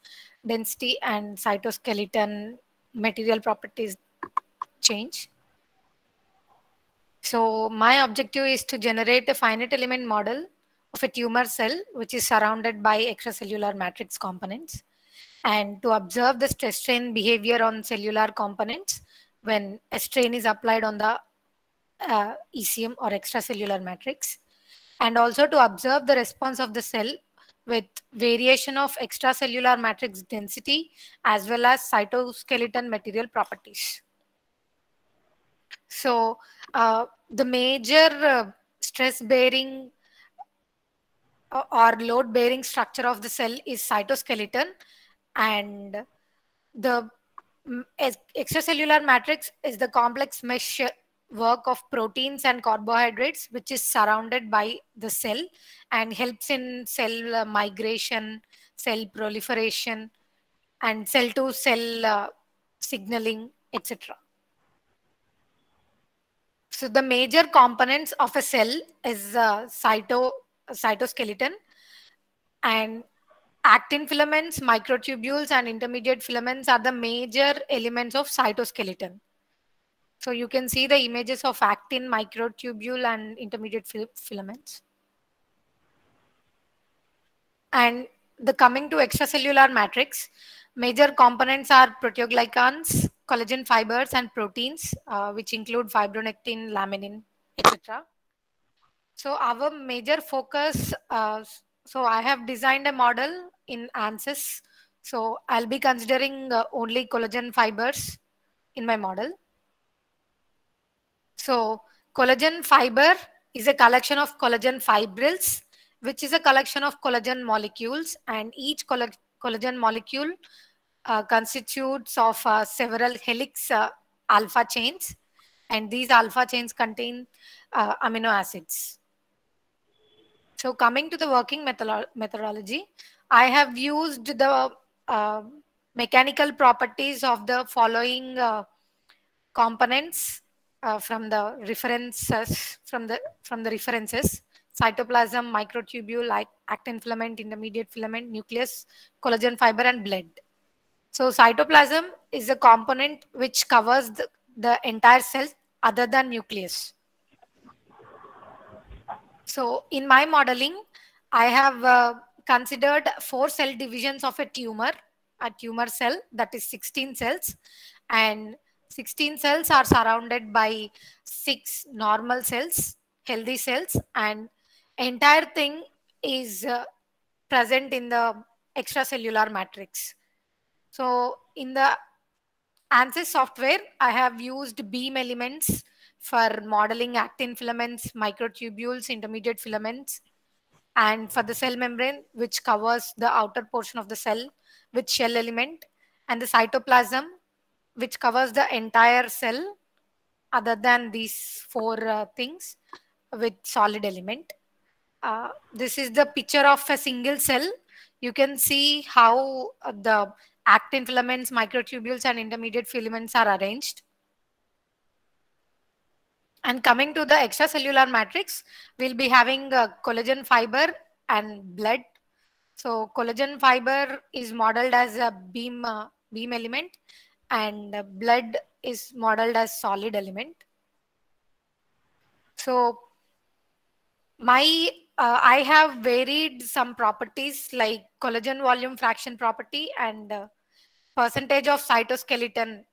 density, and cytoskeleton material properties change. So my objective is to generate a finite element model of a tumor cell which is surrounded by extracellular matrix components and to observe the stress strain behavior on cellular components when a strain is applied on the uh, ECM or extracellular matrix and also to observe the response of the cell with variation of extracellular matrix density as well as cytoskeleton material properties. So uh, the major uh, stress bearing uh, or load bearing structure of the cell is cytoskeleton and the mm, extracellular matrix is the complex mesh work of proteins and carbohydrates which is surrounded by the cell and helps in cell uh, migration cell proliferation and cell to cell uh, signaling etc so the major components of a cell is uh, cyto cytoskeleton and actin filaments microtubules and intermediate filaments are the major elements of cytoskeleton so you can see the images of actin microtubule and intermediate fil- filaments and the coming to extracellular matrix major components are proteoglycans collagen fibers and proteins uh, which include fibronectin laminin etc so our major focus uh, so i have designed a model in ANSYS. So I'll be considering uh, only collagen fibers in my model. So collagen fiber is a collection of collagen fibrils, which is a collection of collagen molecules and each coll collagen molecule uh, constitutes of uh, several helix uh, alpha chains and these alpha chains contain uh, amino acids. So coming to the working methodolo methodology, I have used the uh, mechanical properties of the following uh, components uh, from the references from the from the references. Cytoplasm microtubule like actin filament intermediate filament nucleus collagen fiber and blood. So cytoplasm is a component which covers the, the entire cell other than nucleus. So in my modeling i have uh, considered four cell divisions of a tumor a tumor cell that is 16 cells and 16 cells are surrounded by six normal cells healthy cells and entire thing is uh, present in the extracellular matrix. So in the ANSYS software i have used beam elements for modeling actin filaments microtubules intermediate filaments and for the cell membrane which covers the outer portion of the cell with shell element and the cytoplasm which covers the entire cell other than these four uh, things with solid element. Uh, this is the picture of a single cell. You can see how uh, the actin filaments, microtubules and intermediate filaments are arranged. And coming to the extracellular matrix, we'll be having a collagen fiber and blood. So collagen fiber is modeled as a beam, uh, beam element and blood is modeled as solid element. So my uh, I have varied some properties like collagen volume fraction property and uh, percentage of cytoskeleton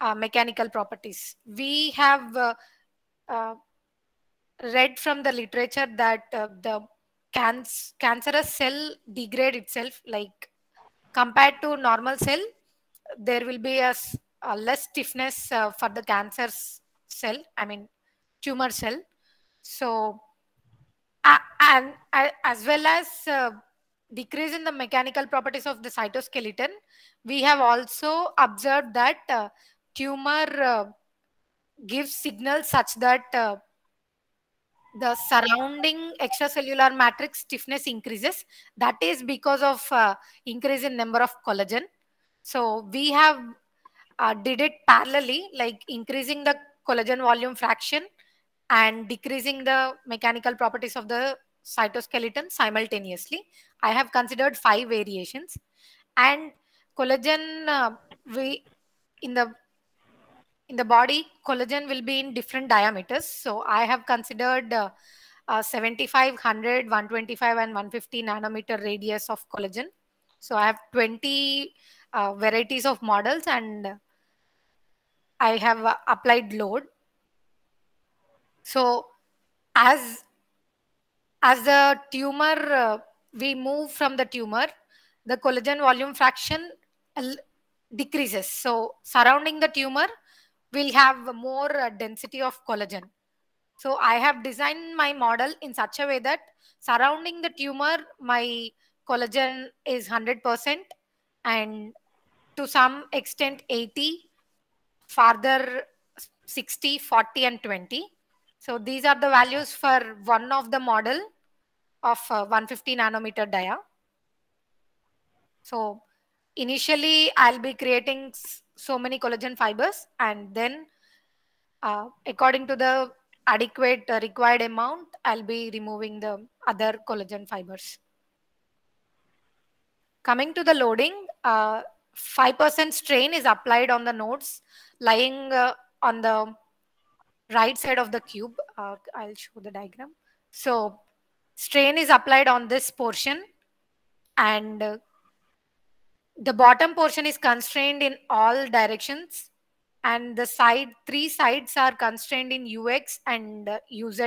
uh, mechanical properties. We have uh, uh, read from the literature that uh, the canc cancerous cell degrade itself like compared to normal cell there will be a, a less stiffness uh, for the cancer cell i mean tumor cell. So uh, and uh, as well as uh, decrease in the mechanical properties of the cytoskeleton we have also observed that uh, tumor uh, gives signals such that the surrounding extracellular matrix stiffness increases. That is because of increase in number of collagen so we have uh, did it parallelly, like increasing the collagen volume fraction and decreasing the mechanical properties of the cytoskeleton simultaneously. I have considered five variations and collagen uh, we in the in the body collagen will be in different diameters. So I have considered uh, uh, 75, 100, 125 and 150 nanometer radius of collagen. So I have 20 uh, varieties of models and I have uh, applied load. So as as the tumor, uh, we move from the tumor, the collagen volume fraction decreases. So surrounding the tumor, we'll have more uh, density of collagen. So I have designed my model in such a way that surrounding the tumor, my collagen is 100% and to some extent 80, farther 60, 40 and 20. So these are the values for one of the model of uh, 150 nanometer dia. So initially I'll be creating so many collagen fibers and then uh, according to the adequate uh, required amount, I'll be removing the other collagen fibers. Coming to the loading, 5% uh, strain is applied on the nodes lying uh, on the right side of the cube. Uh, I'll show the diagram. So strain is applied on this portion and uh, the bottom portion is constrained in all directions and the side three sides are constrained in ux and uh, uz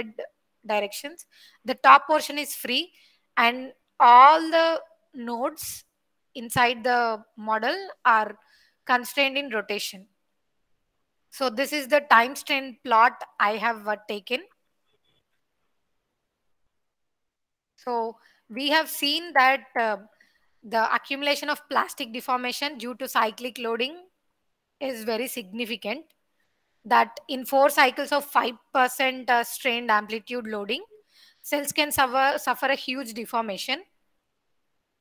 directions the top portion is free and all the nodes inside the model are constrained in rotation. So this is the time strain plot I have uh, taken. So we have seen that uh, the accumulation of plastic deformation due to cyclic loading is very significant. That in four cycles of 5% uh, strained amplitude loading, cells can suffer, suffer a huge deformation.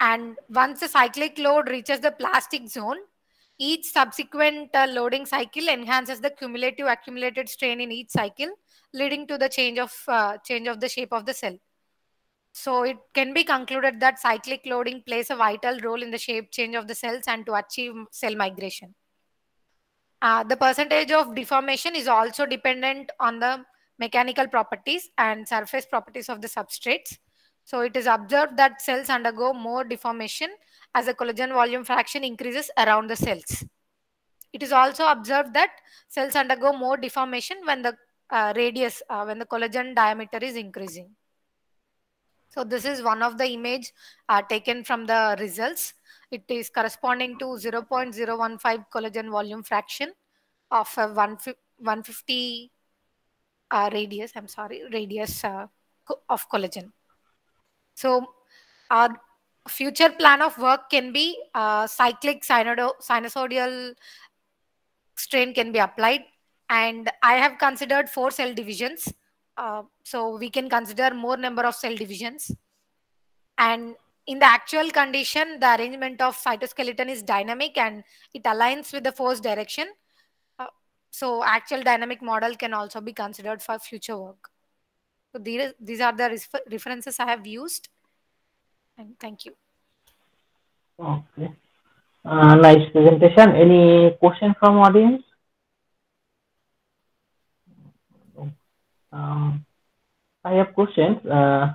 And once the cyclic load reaches the plastic zone, each subsequent uh, loading cycle enhances the cumulative accumulated strain in each cycle, leading to the change of uh, change of the shape of the cell. So it can be concluded that cyclic loading plays a vital role in the shape change of the cells and to achieve cell migration. Uh, the percentage of deformation is also dependent on the mechanical properties and surface properties of the substrates. So it is observed that cells undergo more deformation as the collagen volume fraction increases around the cells. It is also observed that cells undergo more deformation when the uh, radius, uh, when the collagen diameter is increasing. So this is one of the image uh, taken from the results. It is corresponding to 0.015 collagen volume fraction of a 150 uh, radius, I'm sorry, radius uh, of collagen. So our future plan of work can be uh, cyclic sinusoidal strain can be applied. And I have considered four cell divisions. Uh, so we can consider more number of cell divisions. And in the actual condition, the arrangement of cytoskeleton is dynamic and it aligns with the force direction. Uh, so actual dynamic model can also be considered for future work. So these, these are the references I have used. And thank you. Okay. Uh, nice presentation. Any question from audience? Um, I have questions. Uh,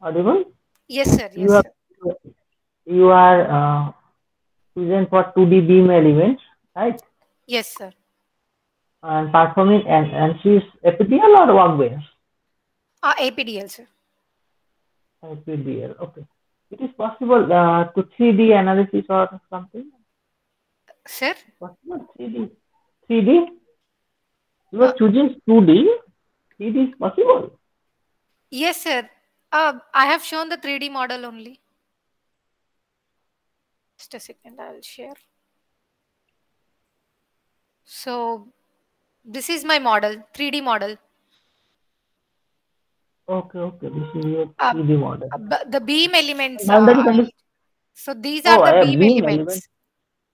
audible? Yes, sir. Yes, you are, sir. You are uh, present for 2D beam elements, right? Yes, sir. And performing and ANSYS APDL or workbench? Uh, APDL, sir. APDL. Okay. It is possible uh, to 3D analysis or something? Sir? Possible 3D. 3D? You are choosing 2D. 3D is possible. Yes, sir. Uh, I have shown the 3D model only. Just a second, I'll share. So, this is my model, 3D model. Okay, okay. This is your Uh, 3D model. Uh, the beam elements. Uh, condition- so these are Oh, the beam, beam elements. element.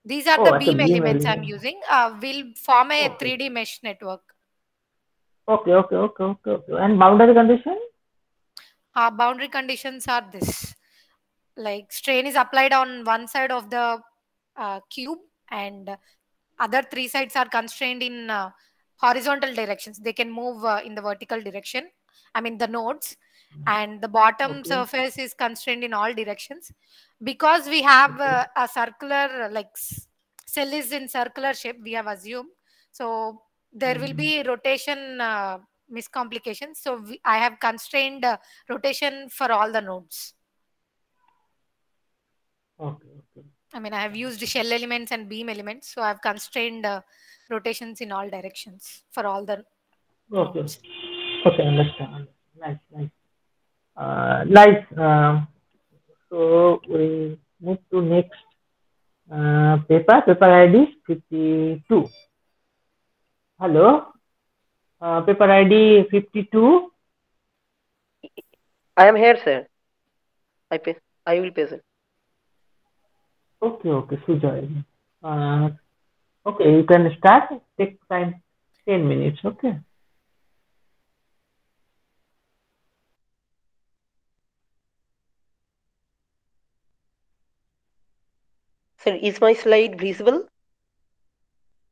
These are Oh, the beam, beam elements I'm using. Uh, will form a Okay. 3D mesh network. Okay, okay, okay, okay, okay. And boundary condition? Uh, boundary conditions are this. Like strain is applied on one side of the uh, cube and other three sides are constrained in uh, horizontal directions. They can move uh, in the vertical direction. I mean the nodes and the bottom Okay. surface is constrained in all directions. Because we have uh, a circular, like cell is in circular shape, we have assumed. So there will be rotation uh, miscomplications. So we, I have constrained uh, rotation for all the nodes. Okay, okay. I mean, I have used shell elements and beam elements. So I've constrained uh, rotations in all directions for all the Okay. nodes. Okay, understand. Nice, nice. Uh, nice. Um, so we move to next uh, paper. Paper ID 52. Hello. Uh, paper ID 52. I am here, sir. I pay, I will pay, sir. Okay, okay, Sujoy. Uh, okay, you can start. Take time 10 minutes. Okay. Sir, is my slide visible?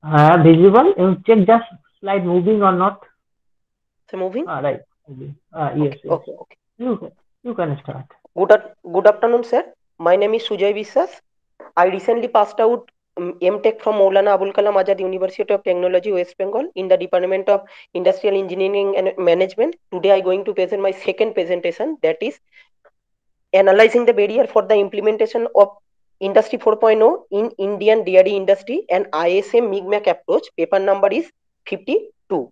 Uh, visible. You check just slide moving or not. Sir, moving? Ah, right. Moving. Ah, yes, yes. Okay, okay. You can, you can start. Good, good afternoon, sir. My name is Sujay Biswas. I recently passed out um, MTech from Maulana Abul Kalam Azad University of Technology, West Bengal, in the Department of Industrial Engineering and Management. Today, I'm going to present my second presentation, that is analyzing the barrier for the implementation of Industry 4.0 in Indian dairy industry and ISM MICMAC approach. Paper number is 52.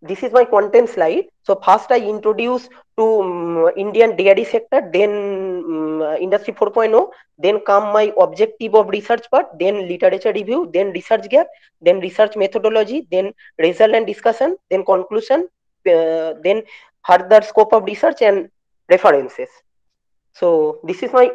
This is my content slide. So first I introduce to um, Indian dairy sector, then um, Industry 4.0, then come my objective of research part, then literature review, then research gap, then research methodology, then result and discussion, then conclusion, uh, then further scope of research and references. So this is my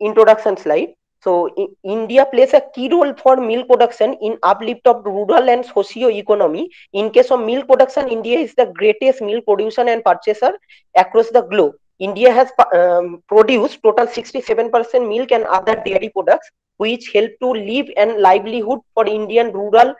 introduction slide. So India plays a key role for milk production in uplift of rural and socio-economy. In case of milk production, India is the greatest milk producer and purchaser across the globe. India has um, produced total 67% milk and other dairy products, which help to live and livelihood for Indian rural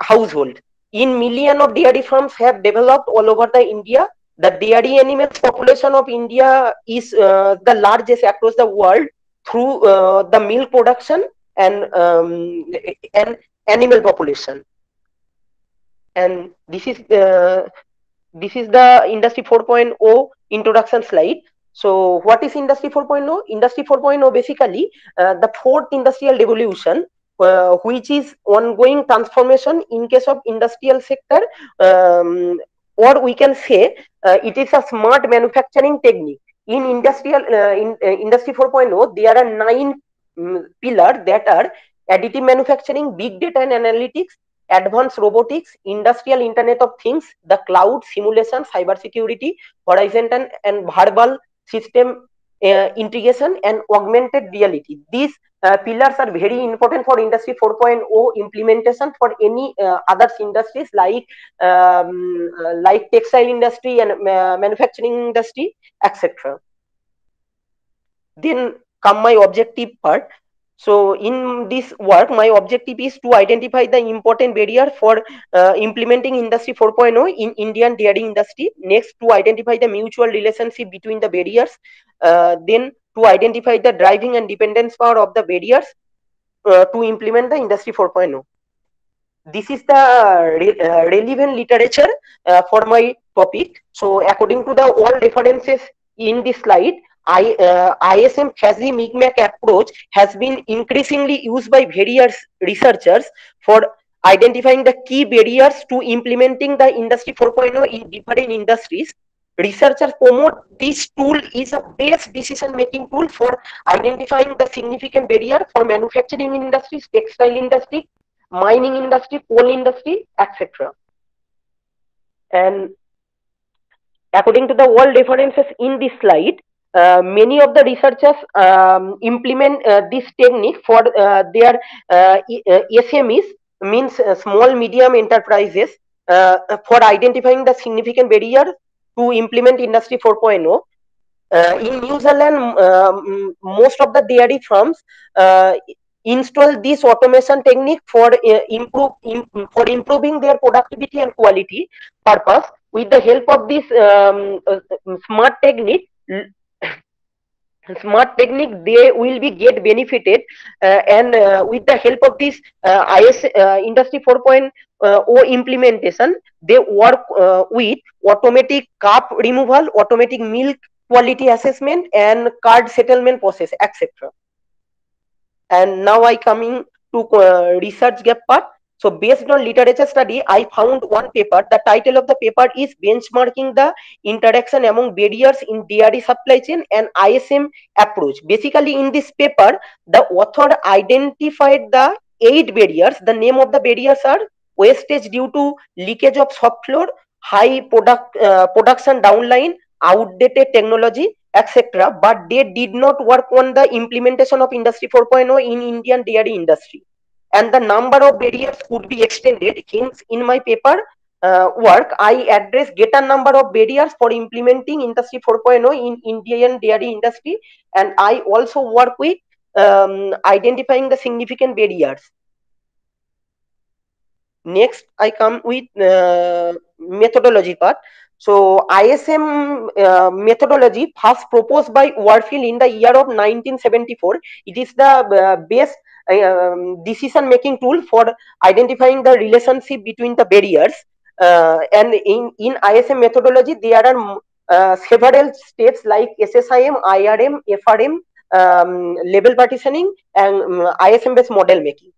household. In million of dairy farms have developed all over the India. The dairy animals population of India is uh, the largest across the world through uh, the milk production and um, and animal population. And this is uh, this is the industry 4.0 introduction slide. So what is industry 4.0 industry 4.0 basically uh, the fourth industrial revolution uh, which is ongoing transformation in case of industrial sector um, or we can say uh, it is a smart manufacturing technique in industrial uh, in uh, industry 4.0 there are nine um, pillars that are additive manufacturing big data and analytics advanced robotics industrial internet of things the cloud simulation cyber security horizontal and verbal system uh, integration and augmented reality. These uh, pillars are very important for industry 4.0 implementation for any uh, other industries like um, like textile industry and uh, manufacturing industry etc then come my objective part. So in this work my objective is to identify the important barrier for uh, implementing industry 4.0 in indian dairy industry. Next to identify the mutual relationship between the barriers uh, then to identify the driving and dependence power of the barriers uh, to implement the industry 4.0 this is the re uh, relevant literature uh, for my topic. So according to the all references in this slide I, uh, ISM fuzzy MICMAC approach has been increasingly used by various researchers for identifying the key barriers to implementing the industry 4.0 in different industries researchers promote this tool is a best decision making tool for identifying the significant barrier for manufacturing industries textile industry mining industry coal industry etc and according to the world references in this slide uh, many of the researchers um, implement uh, this technique for uh, their uh, SMEs means uh, small medium enterprises uh, for identifying the significant barrier to implement Industry 4.0. Uh, in New Zealand, um, most of the dairy farms uh, install this automation technique for uh, improve for improving their productivity and quality purpose. With the help of this um, uh, smart technique, smart technique they will be get benefited uh, and uh, with the help of this uh, is industry 4.0 Uh, implementation they work uh, with automatic cup removal automatic milk quality assessment and card settlement process etc and now i coming to uh, research gap part so based on literature study, I found one paper. The title of the paper is Benchmarking the Interaction Among Barriers in Dairy Supply Chain and ISM Approach. Basically, in this paper, the author identified the eight barriers. The name of the barriers are wastage due to leakage of soft floor, high product uh, production downline, outdated technology, etc. But they did not work on the implementation of Industry 4.0 in Indian dairy industry and the number of barriers could be extended. Hence, in my paper uh, work, I address greater number of barriers for implementing Industry 4.0 in Indian dairy industry, and I also work with um, identifying the significant barriers. Next, I come with uh, methodology part. So ISM uh, methodology first proposed by Warfield in the year of 1974. It is the uh, best um, decision making tool for identifying the relationship between the barriers uh, and in in ism methodology there are uh, several steps like SSIM, IRM, FRM, um, label partitioning, and um, ISM based model making.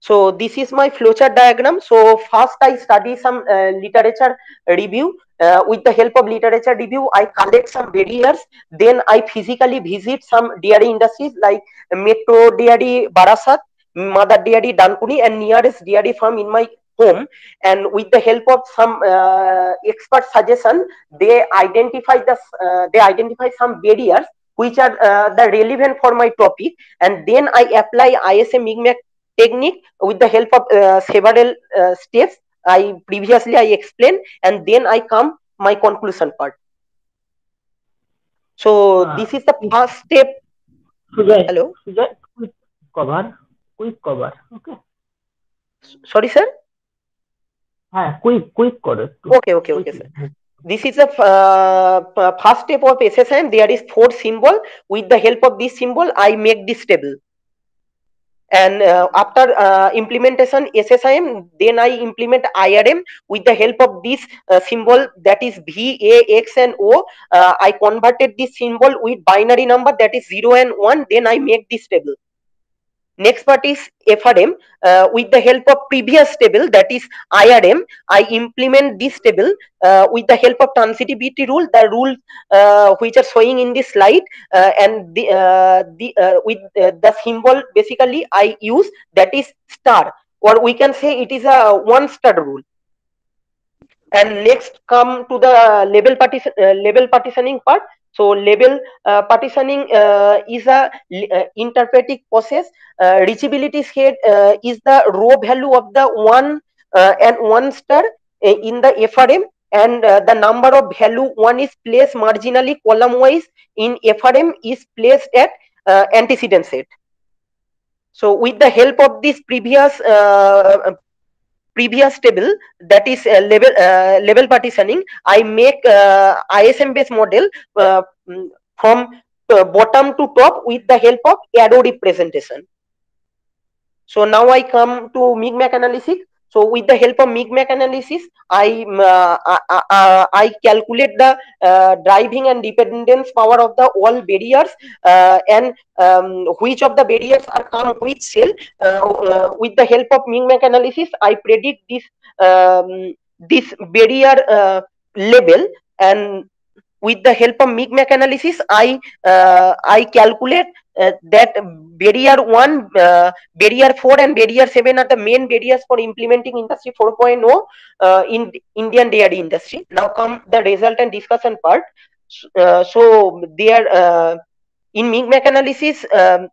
So this is my flowchart diagram. So first I study some uh, literature review. Uh, with the help of literature review, I collect some barriers. Then I physically visit some dairy industries like Metro Dairy Barasat, Mother Dairy Dankuni, and nearest dairy farm in my home. And with the help of some uh, expert suggestion, they identify the uh, they identify some barriers which are uh, the relevant for my topic. And then I apply ISM technique with the help of uh, several uh, steps I previously I explained and then I come my conclusion part. So ah. this is the first step. Sujay, Hello. Sujay, quick cover, quick cover. Okay. Sorry, sir. Yeah, quick, quick cover. Okay, okay, quick. okay, sir. This is the uh, first step of SSM. There is four symbol. With the help of this symbol, I make this table. And uh, after uh, implementation SSIM, then I implement IRM with the help of this uh, symbol that is V, A, X, and O. Uh, I converted this symbol with binary number that is 0 and 1. Then I make this table. Next part is FRM. Uh, with the help of previous table that is IRM, I implement this table uh, with the help of transitivity rule, the rule uh, which are showing in this slide, uh, and the, uh, the uh, with the symbol basically I use that is star, or we can say it is a one star rule. And next come to the level, partition label partitioning part. So label uh, partitioning uh, is a uh, interpretive process. Uh, reachability head uh, is the row value of the one uh, and one star in the FRM and the number of value one is placed marginally column wise in FRM is placed at antecedent set. So with the help of this previous previous table that is uh, level uh, level partitioning, I make uh, ISM based model uh, mm, from uh, bottom to top with the help of arrow representation. So now I come to MICMAC analysis. So with the help of MICMAC analysis, I uh, uh, uh, uh, I calculate the uh, driving and dependence power of the all barriers and um, which of the barriers are come which cell. With the help of MICMAC analysis, I predict this um, this barrier level and with the help of MICMAC analysis, I I calculate that barrier one, uh, barrier four, and barrier seven are the main barriers for implementing industry 4.0 uh, in Indian dairy industry. Now come the result and discussion part. Uh, so there uh, in MICMAC analysis, um,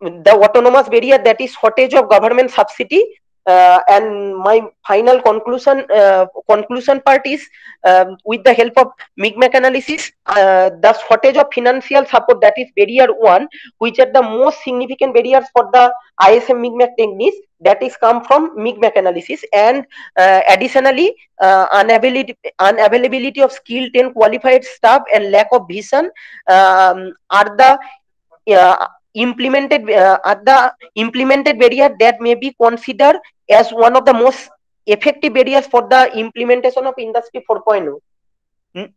the autonomous barrier that is shortage of government subsidy. Uh, and my final conclusion uh, conclusion part is um, with the help of MICMAC analysis, uh, the shortage of financial support that is barrier one, which are the most significant barriers for the ISM MICMAC techniques that is come from MICMAC analysis. And uh, additionally uh, unavailability, unavailability of skilled and qualified staff and lack of vision um, are the uh, implemented uh, are the implemented barrier that may be considered as one of the most effective barriers for the implementation of industry 4.0 Mm.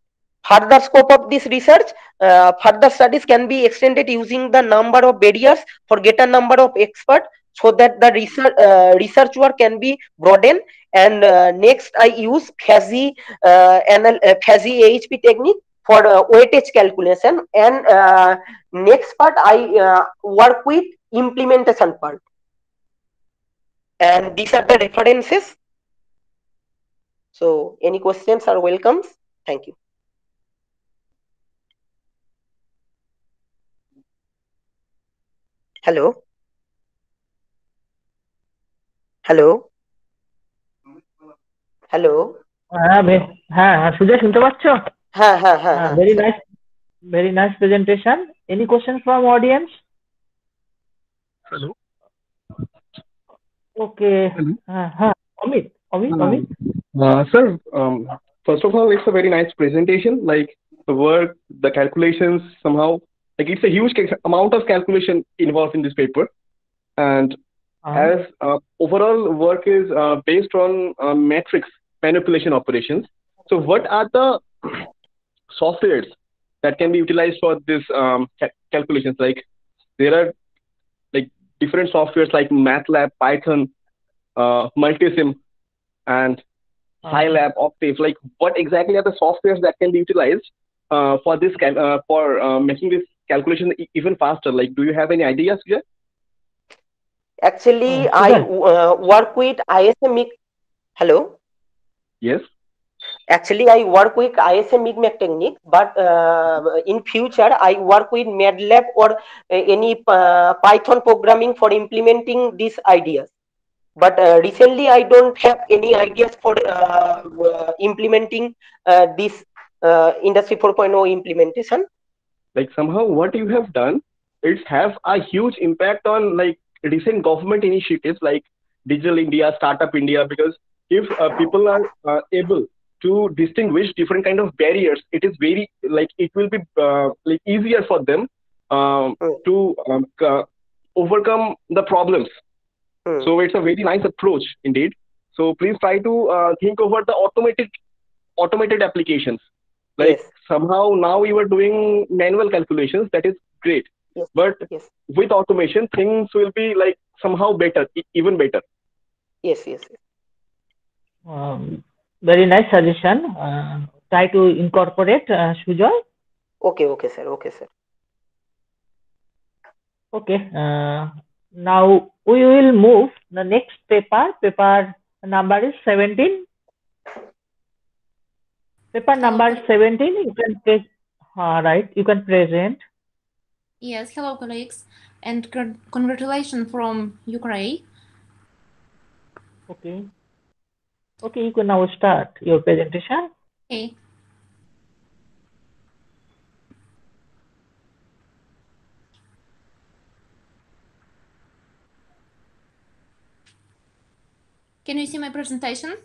further scope of this research uh, further studies can be extended using the number of barriers for greater number of experts so that the research uh, research work can be broadened. And uh, next i use fuzzy uh, anal- uh, fuzzy ahp technique for uh, weightage calculation and uh, next part i uh, work with implementation part and these are the references so any questions are welcomes thank you hello hello hello হ্যাঁ বে- হ্যাঁ হ্যাঁ সুজয় শুনতে পাচ্ছ Very nice, very nice presentation. Any questions from audience? Hello. Okay. Hello. Uh, huh. Amit, Amit, Amit. Uh, sir, um, first of all, it's a very nice presentation. Like the work, the calculations, somehow, like it's a huge amount of calculation involved in this paper, and uh-huh. as uh, overall work is uh, based on uh, metrics manipulation operations. So, what are the softwares that can be utilized for this um, ca- calculations. Like there are like different softwares like MATLAB, Python, uh, Multisim, and Scilab, Octave. Like what exactly are the softwares that can be utilized uh, for this cal- uh, for uh, making this calculation e- even faster? Like, do you have any ideas, Sujay? Actually, Uh, I uh, work with ISM. Hello. Yes. Actually, I work with ISM MICMAC technique, but uh, in future, I work with MATLAB or uh, any uh, Python programming for implementing these ideas. But uh, recently, I don't have any ideas for uh, uh, implementing this Industry 4.0 implementation. like somehow what you have done it has a huge impact on like recent government initiatives like digital india startup india because if people are able to distinguish different kind of barriers it is very like it will be uh, like easier for them um, Mm. to um, uh, overcome the problems Hmm. so it's a very nice approach indeed so please try to uh, think over the automated automated applications like yes, somehow now you are doing manual calculations that is great yes, but yes, with automation things will be like somehow better e- even better yes, yes. yes. Um, very nice suggestion. Uh, try to incorporate uh, Sujoy. Okay, okay, sir. Okay, sir. Okay. Uh, now we will move the next paper. Paper number is 17. Paper number 17. You can pre- all right. You can present. Yes, hello colleagues, and congratulations from Ukraine. Okay. Okay. You can now start your presentation. Okay. Can you see my presentation?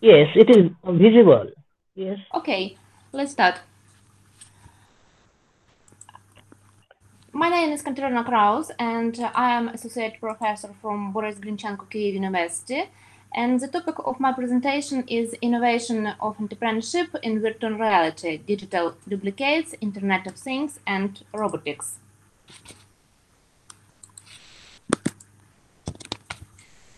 Yes, it is visible. Yes. Okay, let's start. My name is Katerina Kraus, and I am associate professor from Boris Grinchenko Kyiv University. And the topic of my presentation is innovation of entrepreneurship in virtual reality, digital duplicates, Internet of Things, and robotics.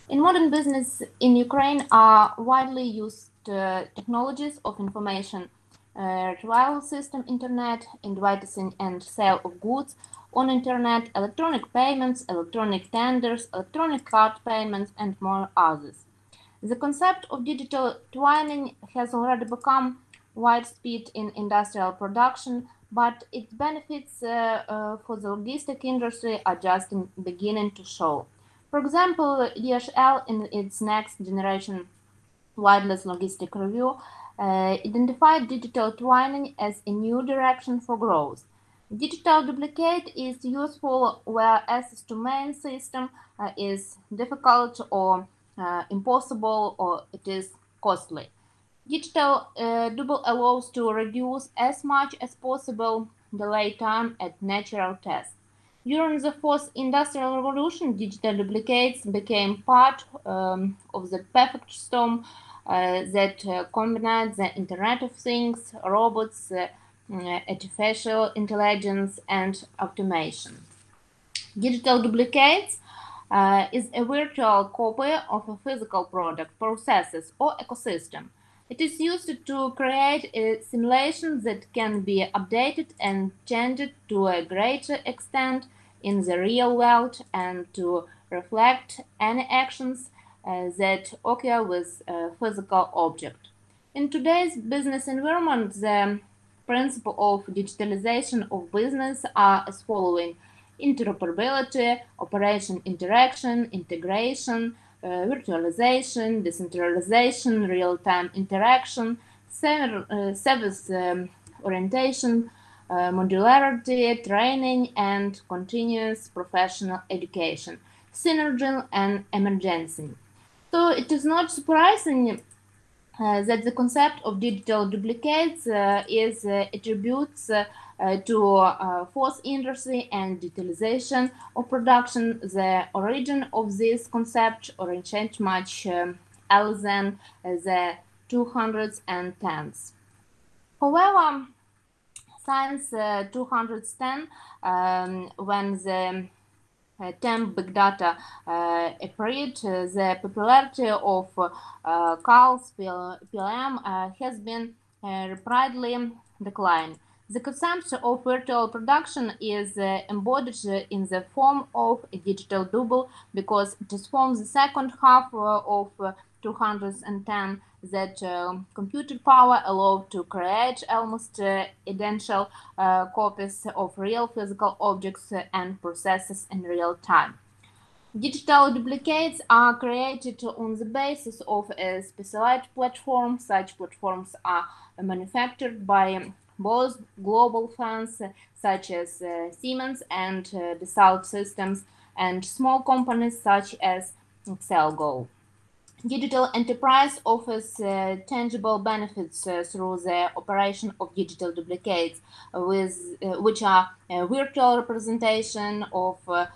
In modern business in Ukraine are widely used uh, technologies of information, uh, system, internet, invoicing and sale of goods on internet, electronic payments, electronic tenders, electronic card payments, and more others. The concept of digital twinning has already become widespread in industrial production, but its benefits uh, uh, for the logistic industry are just in beginning to show. For example, DHL in its next generation wireless logistic review uh, identified digital twinning as a new direction for growth. Digital duplicate is useful where access to main system uh, is difficult or uh, impossible or it is costly. Digital uh, double allows to reduce as much as possible delay time at natural tests. During the fourth industrial revolution, digital duplicates became part um, of the perfect storm uh, that uh, combined the Internet of Things, robots, uh, uh, artificial intelligence, and automation. Digital duplicates uh, is a virtual copy of a physical product, processes, or ecosystem. It is used to create a simulation that can be updated and changed to a greater extent in the real world and to reflect any actions uh, that occur with a physical object. In today's business environment, the principle of digitalization of business are as following interoperability, operation interaction, integration, uh, virtualization, decentralization, real-time interaction, uh, service um, orientation, uh, modularity, training, and continuous professional education, synergy and emergency. So it is not surprising uh, that the concept of digital duplicates uh, is uh, attributes uh, uh, to uh, fourth industry and digitalization of production. The origin of this concept originates much um, earlier than uh, the 200s and 10s. However, since uh, 210, um, when the uh, term big data uh, appeared, uh, the popularity of uh, CALS PLM uh, has been rapidly declined. The concept of virtual production is uh, embodied in the form of a digital double because it is from the second half uh, of uh, 210 that uh, computer power allowed to create almost uh, identical uh, copies of real physical objects and processes in real time. Digital duplicates are created on the basis of a specialized platform. Such platforms are manufactured by both global firms such as uh, Siemens and uh, Dassault Systems and small companies such as Excelgo. Digital enterprise offers uh, tangible benefits uh, through the operation of digital duplicates, with uh, which are a virtual representation of uh, uh,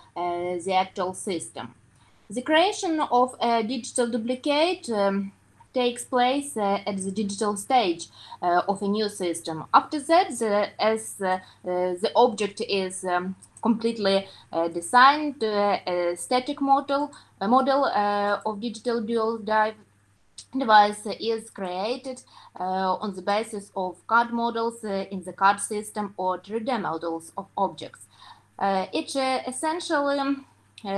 the actual system. The creation of a digital duplicate um, takes place uh, at the digital stage of a new system. After that, the, as the object is um, completely uh, designed uh, a static model a model uh, of digital dual dive device is created uh, on the basis of CAD models uh, in the CAD system or 3D models of objects. Uh, it essentially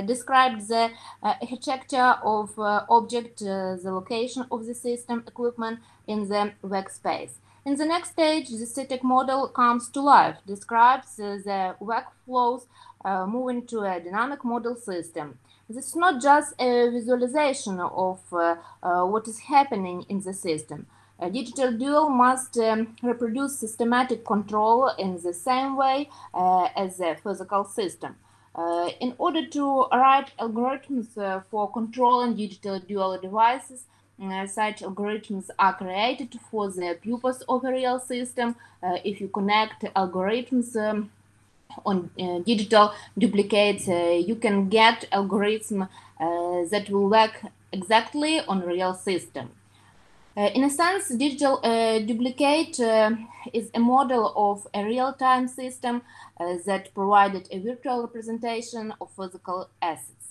describes the architecture of object, the location of the system equipment in the workspace. In the next stage, the static model comes to life, describes uh, the workflows uh, moving to a dynamic model system. This is not just a visualization of uh, uh what is happening in the system. A digital dual must um, reproduce systematic control in the same way uh, as a physical system. Uh, in order to write algorithms for controlling digital dual devices, uh, such algorithms are created for the purpose of a real system. Uh, if you connect algorithms um, on uh, digital duplicates, uh, you can get algorithm uh, that will work exactly on real system. Uh, in a sense, digital duplicate is a model of a real-time system that provided a virtual representation of physical assets.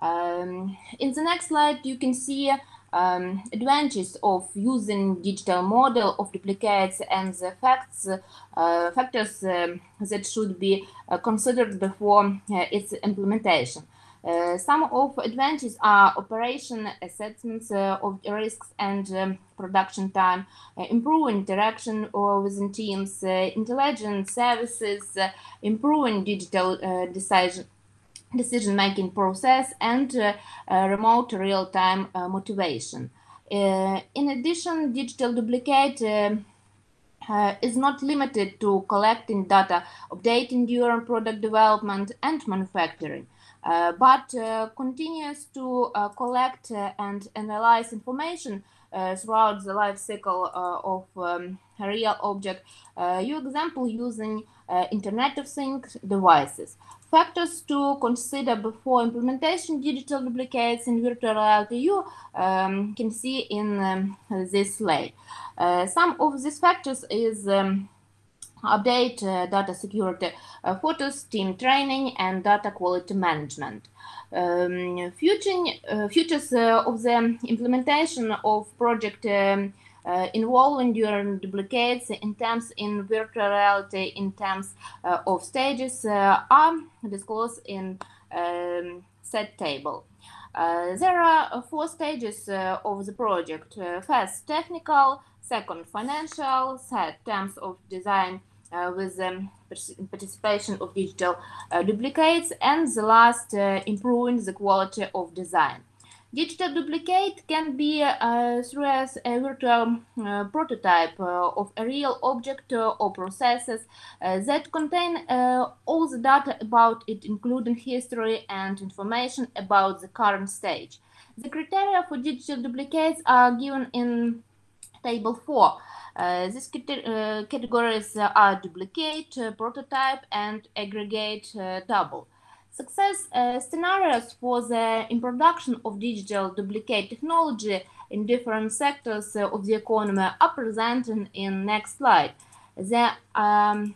Um, in the next slide, you can see um, advantages of using digital model of duplicates and the facts, uh, factors um, that should be uh, considered before uh, its implementation. Uh, some of advantages are operation assessments uh, of risks and um, production time, uh, improving interaction within teams, intelligent services, improving digital decision decision making process and uh, uh, remote real time uh, motivation. in addition, digital duplicate uh, is not limited to collecting data, updating during product development and manufacturing, uh, but uh, continues to collect and analyze information throughout the life cycle of um, a real object. your example using Internet of Things devices. Factors to consider before implementation digital duplicates in virtual reality you um, can see in um, this slide. Uh, some of these factors is um, update uh, data security, uh, photos, team training, and data quality management. Um, future, uh, features uh, of the implementation of project um, uh, involving during duplicates in terms in virtual reality in terms uh, of stages are disclosed in um, set table. There are four stages of the project. First, technical, second, financial, third, terms of design with um, participation of digital duplicates, and the last, improving the quality of design. Digital duplicate can be uh, through as a virtual uh, prototype uh, of a real object uh, or processes uh, that contain uh, all the data about it, including history and information about the current stage. The criteria for digital duplicates are given in table 4. These categories are duplicate, prototype, and aggregate double. Success uh, scenarios for the introduction of digital duplicate technology in different sectors uh, of the economy are presented in next slide. The um,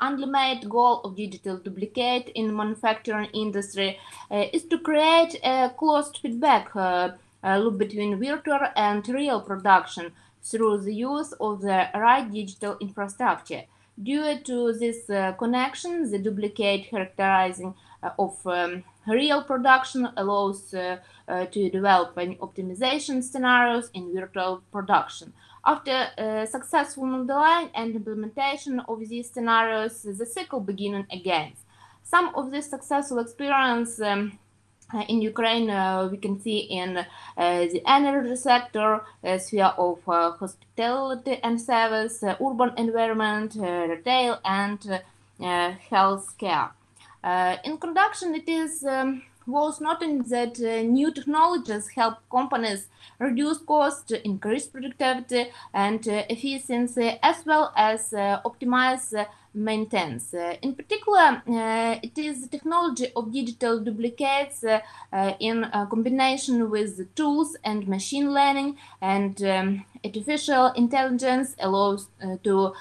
ultimate goal of digital duplicate in manufacturing industry uh, is to create a closed feedback uh, uh, loop between virtual and real production through the use of the right digital infrastructure. Due to this uh, connection, the duplicate characterizing uh, of um, real production allows uh, to develop an optimization scenarios in virtual production. After uh, successful modeling and implementation of these scenarios, the cycle begins again. Some of this successful experience um, uh, in Ukraine, uh, we can see in uh, the energy sector, uh, sphere of uh, hospitality and service, urban environment, retail, and healthcare. in production, it is um, worth noting that new technologies help companies reduce costs, increase productivity and efficiency, as well as optimize maintenance. Uh, in particular, uh, it is the technology of digital duplicates uh, in combination with tools and machine learning and um, artificial intelligence allows to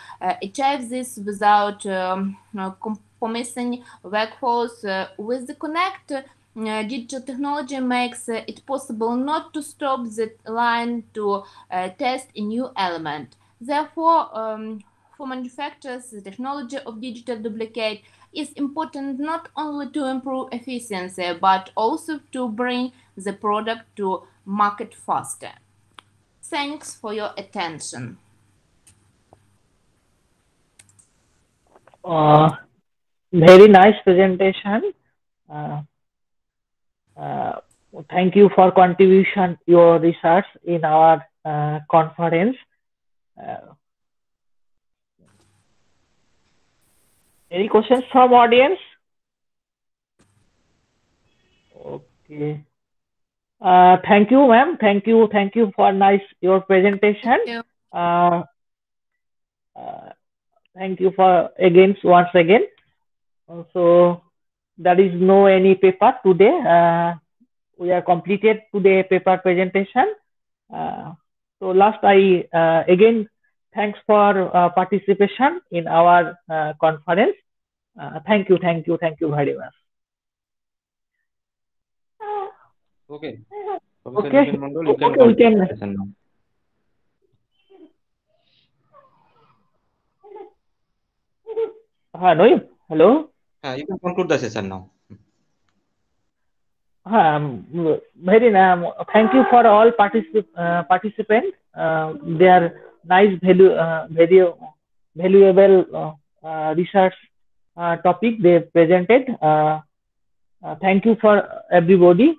achieve this without um, compromising workforce. with the Connect, uh, digital technology makes uh, it possible not to stop the line to uh, test a new element. Therefore, um, for manufacturers, the technology of digital duplicate is important not only to improve efficiency, but also to bring the product to market faster. Thanks for your attention. Uh, very nice presentation. Uh, thank you for contribution your research in our uh, conference. Uh, Any questions from audience? Okay. Uh, thank you, ma'am. Thank you. Thank you for nice your presentation. Thank you. Uh, uh, thank you for again once again. So there is no any paper today. Uh, we are completed today paper presentation. Uh, so last I uh, again Thanks for uh, participation in our uh, conference. Uh, thank you, thank you, thank you very much. Okay. Okay. Mondol, you can okay, we can. no, hello. Uh, you can conclude the session now. Um, very um, thank you for all particip uh, participants. Uh, they are nice value, uh, very valuable uh, uh, research topic they presented. thank you for everybody.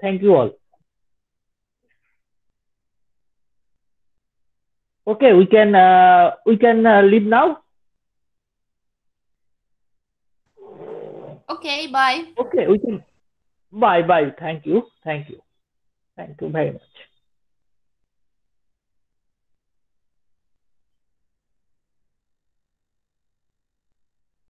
thank you all. Okay, we can we can leave now. Okay, bye. Okay, we can. Bye, bye. Thank you. Thank you. Thank you very much.